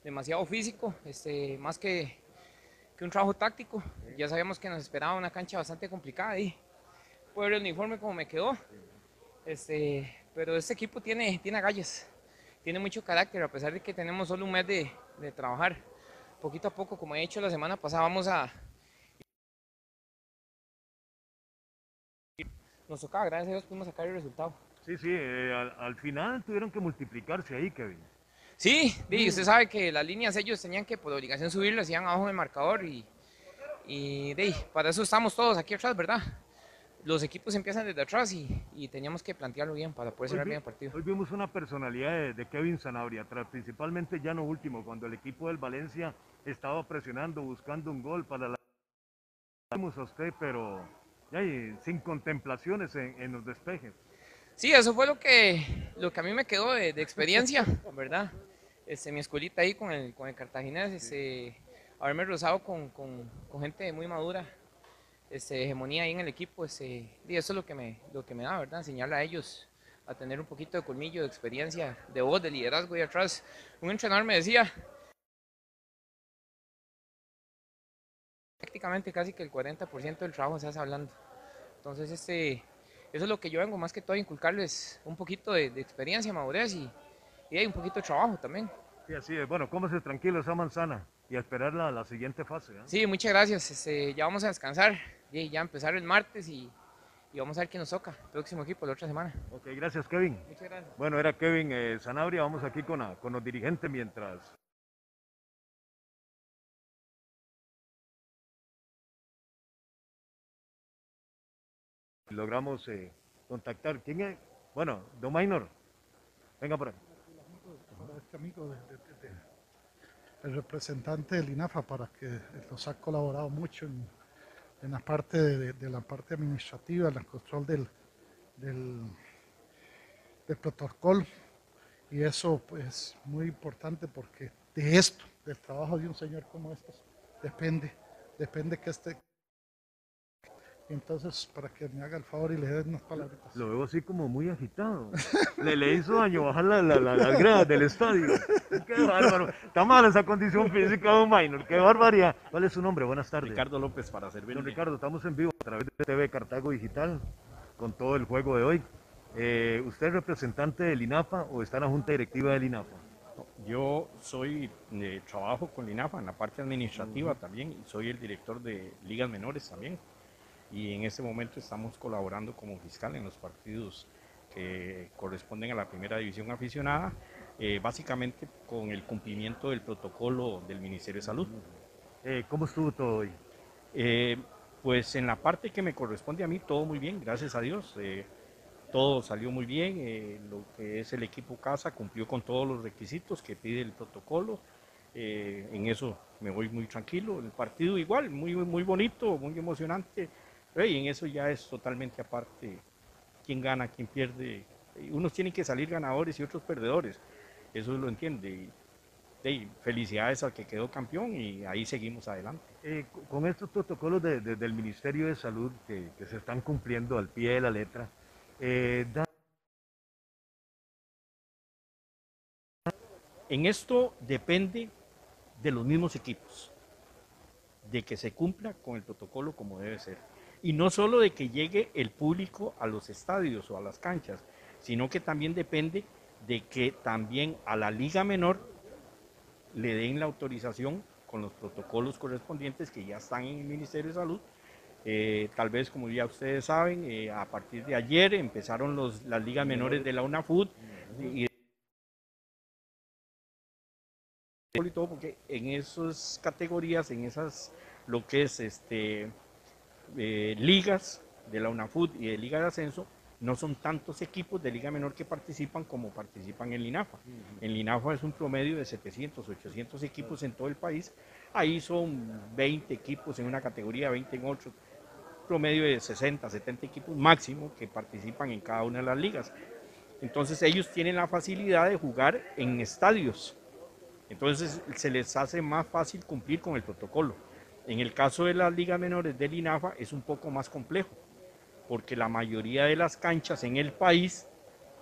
demasiado físico, este, más que, que un trabajo táctico. Ya sabíamos que nos esperaba una cancha bastante complicada y por el uniforme como me quedó. Este, pero este equipo tiene, tiene agallas, tiene mucho carácter, a pesar de que tenemos solo un mes de, de trabajar. Poquito a poco, como he hecho la semana pasada, vamos a... Nos tocaba, gracias a Dios pudimos sacar el resultado. Sí, sí, eh, al final tuvieron que multiplicarse ahí, Kevin. Sí, y usted sabe que las líneas ellos tenían que por obligación subirlas, iban abajo del marcador y, y de, ahí, para eso estamos todos aquí atrás, ¿verdad? Los equipos empiezan desde atrás y, y teníamos que plantearlo bien para poder cerrar bien el partido. hoy vimos una personalidad de, de Kevin Sanabria, tra- principalmente ya no último, cuando el equipo del Valencia estaba presionando, buscando un gol para la... Vimos a usted, pero ya, sin contemplaciones en, en los despejes. Sí, eso fue lo que, lo que a mí me quedó de, de experiencia, ¿verdad? Este, mi escuelita ahí con el, con el cartaginés, este, haberme rozado con, con, con gente muy madura, este, hegemonía ahí en el equipo, este, y eso es lo que, me, lo que me da, ¿verdad? Enseñarle a ellos a tener un poquito de colmillo, de experiencia, de voz, de liderazgo y atrás. Un entrenador me decía, prácticamente casi que el 40% del trabajo se hace hablando. Entonces, este, eso es lo que yo vengo más que todo a inculcarles un poquito de, de experiencia, madurez y, y hay un poquito de trabajo también. Sí, así es. Bueno, cómase tranquilo esa manzana y a esperar la, la siguiente fase. ¿eh? Sí, muchas gracias. Este, ya vamos a descansar y ya empezar el martes y, y vamos a ver quién nos toca. Próximo equipo la otra semana. Ok, gracias Kevin. Muchas gracias. Bueno, era Kevin eh, Sanabria, vamos aquí con, con los dirigentes mientras... Logramos eh, contactar. ¿Quién es? Bueno, Don Minor. Venga por para este amigo, de- de- el representante del INAFA, para que nos ha colaborado mucho en, en la parte de la parte administrativa, en el control del, del, del protocolo. Y eso pues muy importante porque de esto, del trabajo de un señor como estos, depende, depende que este... Entonces, para que me haga el favor y le den unas palabritas. Lo veo así como muy agitado. Le, le hizo daño bajar la, la, la- las gradas del estadio. Qué bárbaro. Está mal esa condición física, Don Minor. Qué barbaridad. ¿Cuál es su nombre? Buenas tardes. Ricardo López para servirle. Don Ricardo, estamos en vivo a través de TV Cartago Digital con todo el juego de hoy. Eh, ¿Usted es representante del INAFA o está en la junta directiva del INAFA? Yo soy, eh, trabajo con Linafa en la parte administrativa también y soy el director de ligas menores también. Y en este momento estamos colaborando como fiscal en los partidos que corresponden a la primera división aficionada, eh, básicamente con el cumplimiento del protocolo del Ministerio de Salud. Eh, ¿Cómo estuvo todo hoy? Eh, pues en la parte que me corresponde a mí, todo muy bien, gracias a Dios. todo salió muy bien. lo que es el equipo casa cumplió con todos los requisitos que pide el protocolo. en eso me voy muy tranquilo. El partido igual, muy, muy bonito, muy emocionante. Eh, y en eso ya es totalmente aparte quién gana, quién pierde. Unos tienen que salir ganadores y otros perdedores. Eso lo entiende. Y, felicidades al que quedó campeón y ahí seguimos adelante. Eh, con estos protocolos de- de- del Ministerio de Salud que, que se están cumpliendo al pie de la letra, eh, da- En esto depende de los mismos equipos, de que se cumpla con el protocolo como debe ser. Y no solo de que llegue el público a los estadios o a las canchas, sino que también depende de que también a la liga menor le den la autorización con los protocolos correspondientes que ya están en el Ministerio de Salud. Eh, tal vez, como ya ustedes saben, eh, a partir de ayer empezaron las ligas menores de la UNAFUT y y todo porque en esas categorías, en esas lo que es este eh, ligas de la UNAFUT y de Liga de Ascenso, no son tantos equipos de Liga Menor que participan como participan en Linafa. En Linafa es un promedio de 700, 800 equipos en todo el país. Ahí son 20 equipos en una categoría, 20 en otro, promedio de 60, 70 equipos máximo que participan en cada una de las ligas. Entonces ellos tienen la facilidad de jugar en estadios. Entonces se les hace más fácil cumplir con el protocolo. En el caso de las ligas menores del INAFA es un poco más complejo, porque la mayoría de las canchas en el país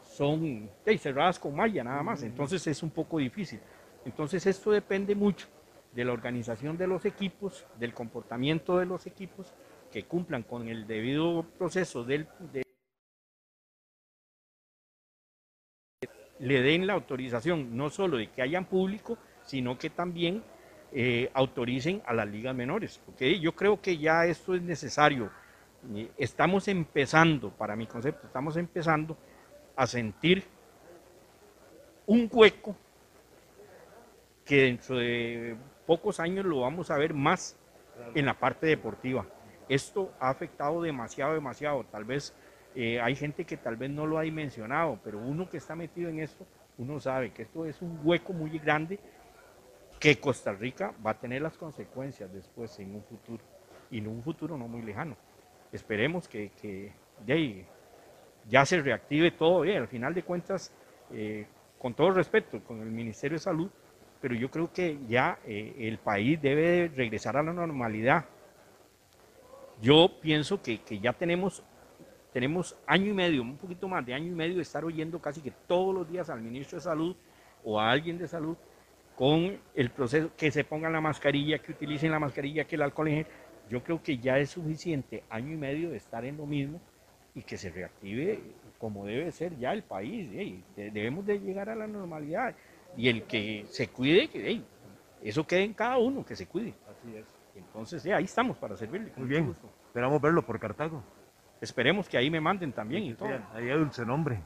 son eh, cerradas con malla nada más, entonces es un poco difícil. Entonces esto depende mucho de la organización de los equipos, del comportamiento de los equipos, que cumplan con el debido proceso del, de- le den la autorización no solo de que hayan público, sino que también eh, autoricen a las ligas menores. Porque yo creo que ya esto es necesario estamos empezando, para mi concepto, estamos empezando a sentir un hueco que dentro de pocos años lo vamos a ver más en la parte deportiva. Esto ha afectado demasiado, demasiado. Tal vez eh, hay gente que tal vez no lo ha dimensionado, pero uno que está metido en esto, uno sabe que esto es un hueco muy grande que Costa Rica va a tener las consecuencias después en un futuro, y en un futuro no muy lejano. Esperemos que, ya se reactive todo, al final de cuentas, eh, con todo respeto, con el Ministerio de Salud, pero yo creo que ya eh, el país debe regresar a la normalidad. Yo pienso que, que ya tenemos tenemos año y medio, un poquito más de año y medio de estar oyendo casi que todos los días al ministro de Salud o a alguien de salud con el proceso, que se pongan la mascarilla, que utilicen la mascarilla, que el alcohol en. Yo creo que ya es suficiente año y medio de estar en lo mismo y que se reactive como debe ser ya el país. debemos de llegar a la normalidad y el que se cuide, que eso quede en cada uno, que se cuide. Así es. Entonces, ahí estamos para servirle. Muy bien, esperamos verlo por Cartago. Esperemos que ahí me manden también y todo. Ahí hay dulce nombre.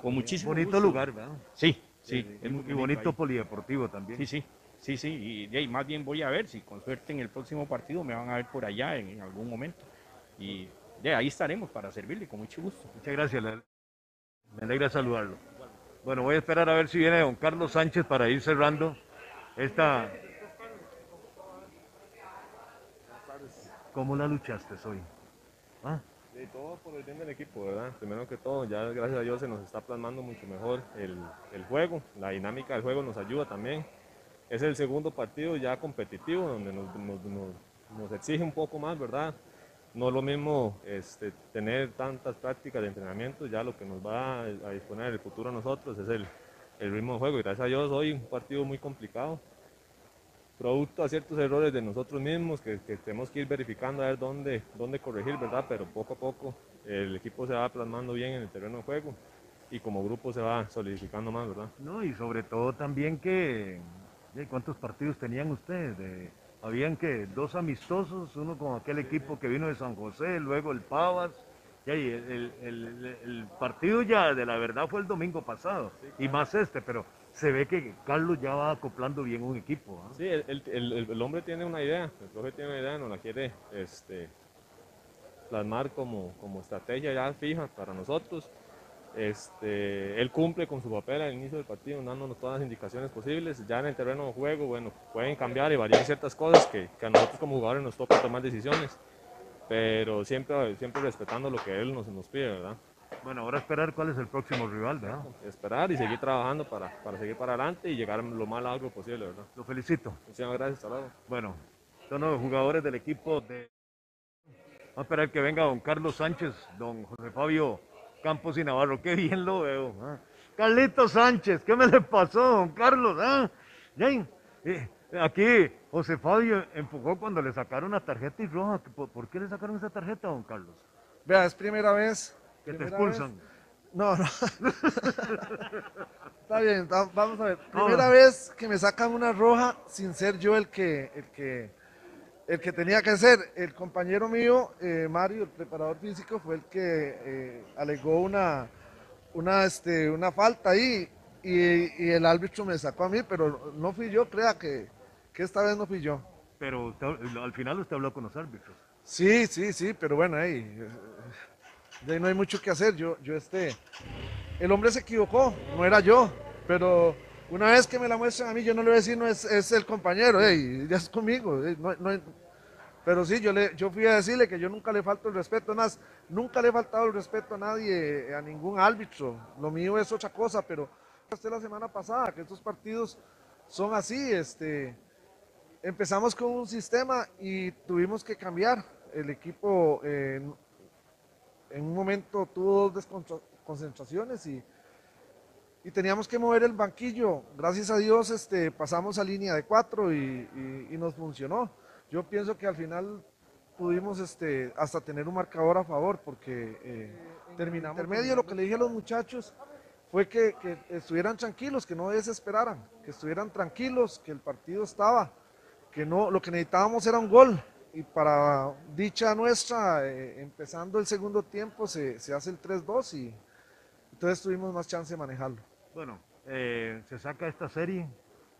Con muchísimo Bonito lugar, ¿verdad? Sí, sí. es muy, bonito polideportivo también. Sí, sí. Sí, sí, y, más bien voy a ver si con suerte en el próximo partido me van a ver por allá en, algún momento. Y de ahí estaremos para servirle con mucho gusto. Muchas gracias, me alegra saludarlo. Bueno, voy a esperar a ver si viene don Carlos Sánchez para ir cerrando esta... ¿Cómo la luchaste hoy? ¿Ah? De todo por el bien del equipo, ¿verdad? Primero que todo, ya gracias a Dios se nos está plasmando mucho mejor el, el juego, la dinámica del juego nos ayuda también. Es el segundo partido ya competitivo, donde nos, nos, nos, exige un poco más, ¿verdad? No es lo mismo este, tener tantas prácticas de entrenamiento, ya lo que nos va a, disponer el futuro a nosotros es el, el ritmo de juego. Y gracias a Dios hoy un partido muy complicado, producto a ciertos errores de nosotros mismos que, tenemos que ir verificando a ver dónde, dónde corregir, ¿verdad? Pero poco a poco el equipo se va plasmando bien en el terreno de juego y como grupo se va solidificando más, ¿verdad? No, y sobre todo también que, ¿cuántos partidos tenían ustedes? habían que dos amistosos, uno con aquel equipo que vino de San José, luego el Pavas, y el, el, partido ya de la verdad fue el domingo pasado, y más este, pero se ve que Carlos ya va acoplando bien un equipo. ¿ah? Sí, el, hombre tiene una idea, el profe tiene una idea, no la quiere este, plasmar como, como estrategia ya fija para nosotros. Este, él cumple con su papel al inicio del partido, dándonos todas las indicaciones posibles. Ya en el terreno de juego, bueno, pueden cambiar y variar ciertas cosas que, que a nosotros como jugadores nos toca tomar decisiones, pero siempre, siempre respetando lo que él nos, nos pide, ¿verdad? Bueno, ahora esperar cuál es el próximo rival, ¿verdad? Esperar y seguir trabajando para, para seguir para adelante y llegar lo más largo posible, ¿verdad? Lo felicito. Muchísimas gracias, hasta Bueno, son los jugadores del equipo de... Vamos a esperar que venga don Carlos Sánchez, don José Fabio Campos y Navarro. Qué bien lo veo. ¿ah? Carlitos Sánchez, ¿qué me le pasó, don Carlos? ¿Ah? Eh, aquí José Fabio enfocó cuando le sacaron una tarjeta y roja. ¿Por qué le sacaron esa tarjeta, don Carlos? Vea, es primera vez que te expulsan. No, no. Está bien, vamos a ver. Primera vez que me sacan una roja sin ser yo el que, el que, el que tenía que ser. El compañero mío, eh, Mario, el preparador físico, fue el que eh, alegó una, una, este, una falta ahí y, el árbitro me sacó a mí, pero no fui yo, crea que, que esta vez no fui yo. Pero al final usted habló con los árbitros. Sí, sí, sí, pero bueno, ahí de ahí no hay mucho que hacer. Yo, yo este, el hombre se equivocó, no era yo, pero una vez que me la muestran a mí, yo no le voy a decir, no es, es el compañero, hey, ya es conmigo. no, no, pero sí, yo, le, yo fui a decirle que yo nunca le falto el respeto, más, nunca le he faltado el respeto a nadie, a ningún árbitro. Lo mío es otra cosa, pero hasta la semana pasada, que estos partidos son así, este, empezamos con un sistema y tuvimos que cambiar. El equipo eh, en un momento tuvo dos desconcentraciones y, y teníamos que mover el banquillo. Gracias a Dios este, pasamos a línea de cuatro y, nos funcionó. Yo pienso que al final pudimos este, hasta tener un marcador a favor porque eh, terminamos. Intermedio, lo que le dije a los muchachos fue que, que, estuvieran tranquilos, que no desesperaran, que estuvieran tranquilos, que el partido estaba, que no, lo que necesitábamos era un gol y para dicha nuestra, eh, empezando el segundo tiempo, se, se hace el 3-2 y entonces tuvimos más chance de manejarlo. Bueno, eh, se saca esta serie.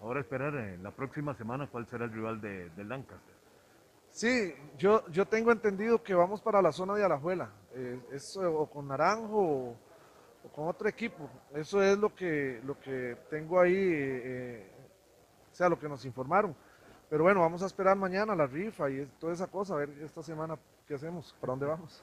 Ahora esperar eh, la próxima semana cuál será el rival de, del Lancaster. Sí, yo, yo tengo entendido que vamos para la zona de Alajuela. Eh, es o con Naranjo o, o con otro equipo. Eso es lo que, lo que tengo ahí, o sea, lo que nos informaron. Pero bueno, vamos a esperar mañana la rifa y toda esa cosa, a ver esta semana qué hacemos, para dónde vamos.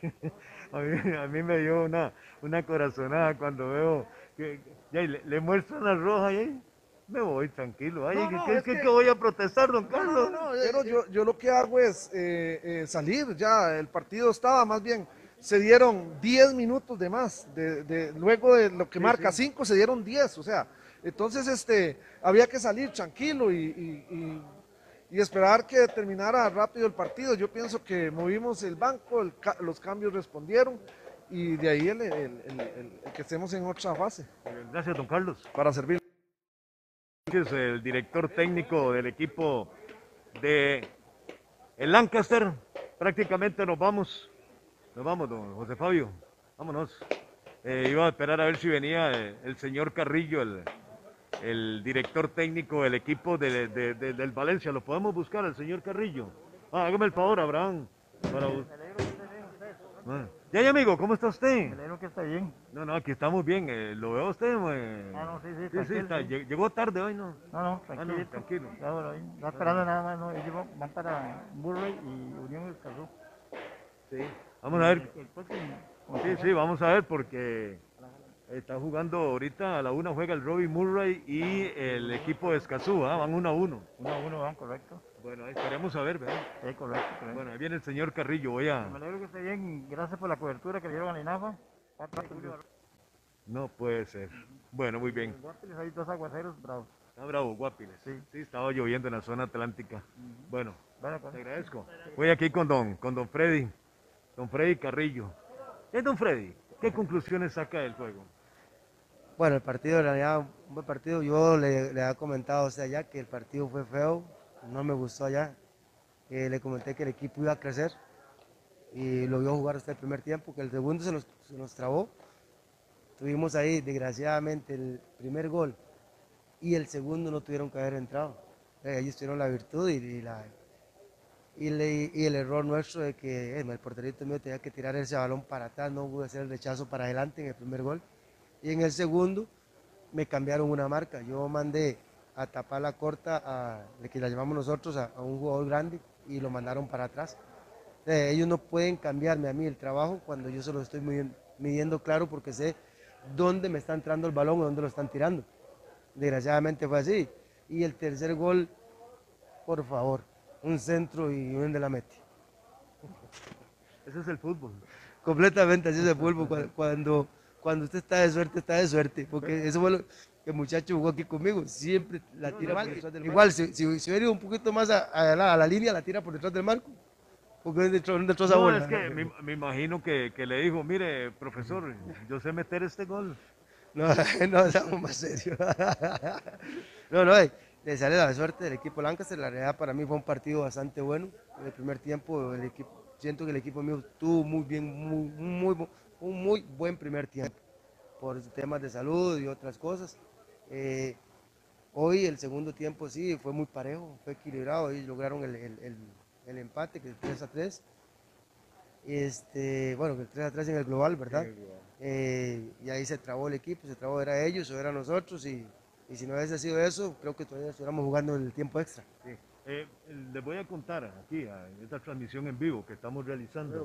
a, mí, a mí me dio una, una corazonada cuando veo que, ya, le, le, muestran la roja y ahí me voy tranquilo. Ay, No, no, ¿qué, es qué- que- qué voy a protestar, don Carlos? No, pero yo, yo lo que hago es eh, eh, salir ya, el partido estaba más bien, se dieron 10 minutos de más, de, de- luego de lo que Sí, marca sí. 5 se dieron 10, o sea, entonces este, había que salir tranquilo y, y- y- y esperar que terminara rápido el partido. Yo pienso que movimos el banco, el los cambios respondieron y de ahí el, el- el- el- el que estemos en otra fase. Gracias, don Carlos. Para servir. Es el director técnico del equipo de el Lancaster. Prácticamente nos vamos. Nos vamos, don José Fabio. Vámonos. Eh, iba a esperar a ver si venía el señor Carrillo, el, el director técnico del equipo de- de- de- del Valencia. ¿Lo podemos buscar al señor Carrillo? Ah, hágame el favor, Abraham. para bus- Ah, Ya, ya, amigo, ¿cómo está usted? Creo que está bien. No, no, aquí estamos bien. eh, ¿Lo veo a usted? eh? Ah, no, sí, sí, sí, tranquilo, está- sí. lleg- Llegó tarde hoy, ¿no? No, no, Ah, no, tranquilo. tranquilo. Bueno, esperando nada más, no, ellos van- para Burley y Unión Escazú. Sí. Vamos a ver. El, el próximo. Sí, sí, vamos a ver porque está jugando ahorita a la una juega el Robbie Murray y el equipo de Escazú, ¿ah? van uno a uno. Uno a uno van, correcto. Bueno, ahí esperemos a ver, ¿verdad? Sí, correcto, correcto. Bueno, ahí viene el señor Carrillo, voy a... Me alegro que esté bien, gracias por la cobertura que le dieron a la INAFA. No puede ser. Bueno, muy bien. Hay dos aguaceros bravos. Está bravo, Guapiles. Sí. estaba lloviendo en la zona atlántica. Bueno, Bueno, pues. te agradezco. Voy aquí con don, con don Freddy, don Freddy Carrillo. ¿Es don Freddy? ¿Qué conclusiones saca del juego? Bueno, el partido realidad, un buen partido. Yo le, le había comentado o sea, ya que el partido fue feo, no me gustó allá. Eh, le comenté que el equipo iba a crecer y lo vio jugar hasta el primer tiempo, que el segundo se nos, se nos trabó. Tuvimos ahí, desgraciadamente, el primer gol y el segundo no tuvieron que haber entrado. Eh, ellos tuvieron la virtud y, la, y el error nuestro de que eh, el porterito mío tenía que tirar ese balón para atrás, no pude hacer el rechazo para adelante en el primer gol. Y en el segundo me cambiaron una marca. Yo mandé a tapar la corta, a, de que la llamamos nosotros, a, a un jugador grande y lo mandaron para atrás. Eh, ellos no pueden cambiarme a mí el trabajo cuando yo se lo estoy midiendo, midiendo claro porque sé dónde me está entrando el balón o dónde lo están tirando. Desgraciadamente fue así. Y el tercer gol, por favor, un centro y un de la mete. Ese es el fútbol. Completamente así es el fútbol. Cu- Cuando, cuando usted está de suerte, está de suerte. Porque eso fue lo que el muchacho jugó aquí conmigo. Siempre la tira por detrás del Igual, si, si, si hubiera ido un poquito más a, a la, a la línea, la tira por detrás del marco. Porque es dentro, dentro de esa No, bola. es que me, me imagino que, que le dijo, mire, profesor, yo sé meter este gol. No, no, estamos más serios. no, no, eh, le sale la suerte del equipo Lancaster. La realidad para mí fue un partido bastante bueno. En el primer tiempo, el equipo, siento que el equipo mío tuvo muy bien, muy, muy, un muy buen primer tiempo. Por temas de salud y otras cosas. Eh, hoy, el segundo tiempo, sí, fue muy parejo, fue equilibrado. Ellos lograron el, el- el- el empate, que es 3 a 3. Este, bueno, que el 3 a 3 en el global, ¿verdad? Eh, y ahí se trabó el equipo, se trabó, era ellos o era nosotros, y, y si no hubiese sido eso, creo que todavía estuviéramos jugando el tiempo extra. Eh, les voy a contar aquí, a esta transmisión en vivo que estamos realizando.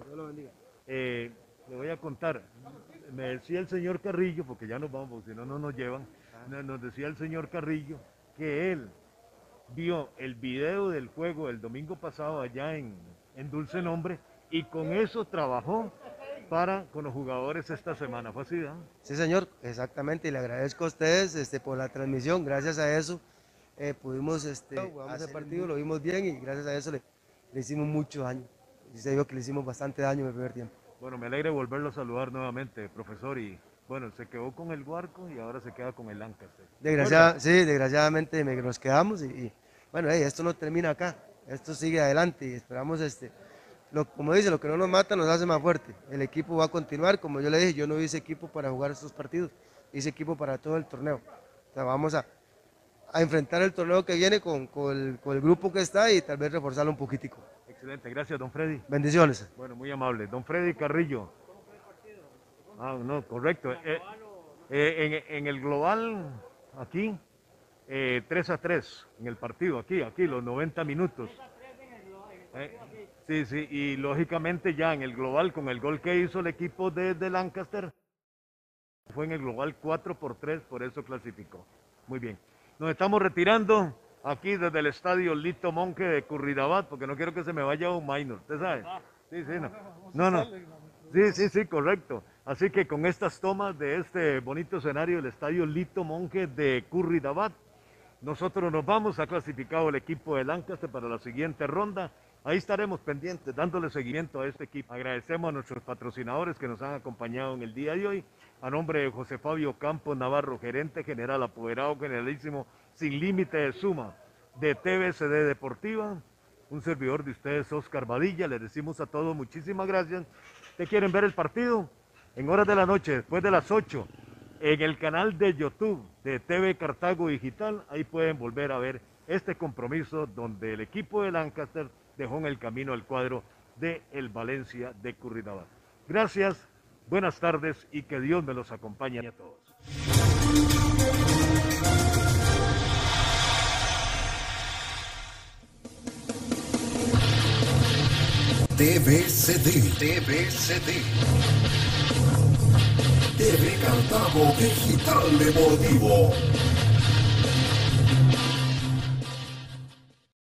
Eh, le voy a contar, me decía el señor Carrillo, porque ya nos vamos, porque si no, no nos llevan, no- nos decía el señor Carrillo que él vio el video del juego el domingo pasado allá en, en Dulce Nombre y con eso trabajó para con los jugadores esta semana. ¿Fue así, ¿verdad? Sí, señor, exactamente, y le agradezco a ustedes este, por la transmisión, gracias a eso eh, pudimos este, jugamos el partido, lo vimos bien y gracias a eso le, le hicimos mucho daño. Y se vio que le hicimos bastante daño en el primer tiempo. Bueno, me alegra volverlo a saludar nuevamente, profesor, y bueno, se quedó con el Guarco y ahora se queda con el Lancaster. Desgraciada- sí, desgraciadamente me- nos quedamos y, y, bueno, hey, esto no termina acá. esto sigue adelante y esperamos, este, lo, como dice, lo que no nos mata nos hace más fuerte. El equipo va a continuar, como yo le dije, yo no hice equipo para jugar estos partidos, hice equipo para todo el torneo. O sea, vamos a, a enfrentar el torneo que viene con, con, el, con, el, grupo que está y tal vez reforzarlo un poquitico. Excelente, gracias don Freddy. Bendiciones. Bueno, muy amable. Don Freddy Carrillo. Ah, no, correcto. Eh, eh, en, en, el global, aquí, eh, 3 a 3 en el partido, aquí, aquí, los 90 minutos. Eh, sí, sí, y lógicamente ya en el global, con el gol que hizo el equipo de, de Lancaster, fue en el global 4 por 3, por eso clasificó. Muy bien. Nos estamos retirando aquí desde el estadio Lito Monque de Curridabat, porque no quiero que se me vaya un minor, ¿usted sabe? Sí, sí, no. No, no. Sí, sí, sí, correcto. Así que con estas tomas de este bonito escenario del estadio Lito Monque de Curridabat, nosotros nos vamos, ha clasificado el equipo de Lancaster para la siguiente ronda. Ahí estaremos pendientes, dándole seguimiento a este equipo. Agradecemos a nuestros patrocinadores que nos han acompañado en el día de hoy. A nombre de José Fabio Campos Navarro, gerente general, apoderado generalísimo, sin límite de suma, de TVCD Deportiva. Un servidor de ustedes, Oscar Badilla. Les decimos a todos muchísimas gracias. ¿Te quieren ver el partido? En horas de la noche, después de las 8, en el canal de YouTube de TV Cartago Digital, ahí pueden volver a ver este compromiso donde el equipo de Lancaster dejó en el camino el cuadro de el Valencia de Curridabat. Gracias, buenas tardes y que Dios me los acompañe a todos. TVCD, TVCD. TV Cartago Digital Deportivo.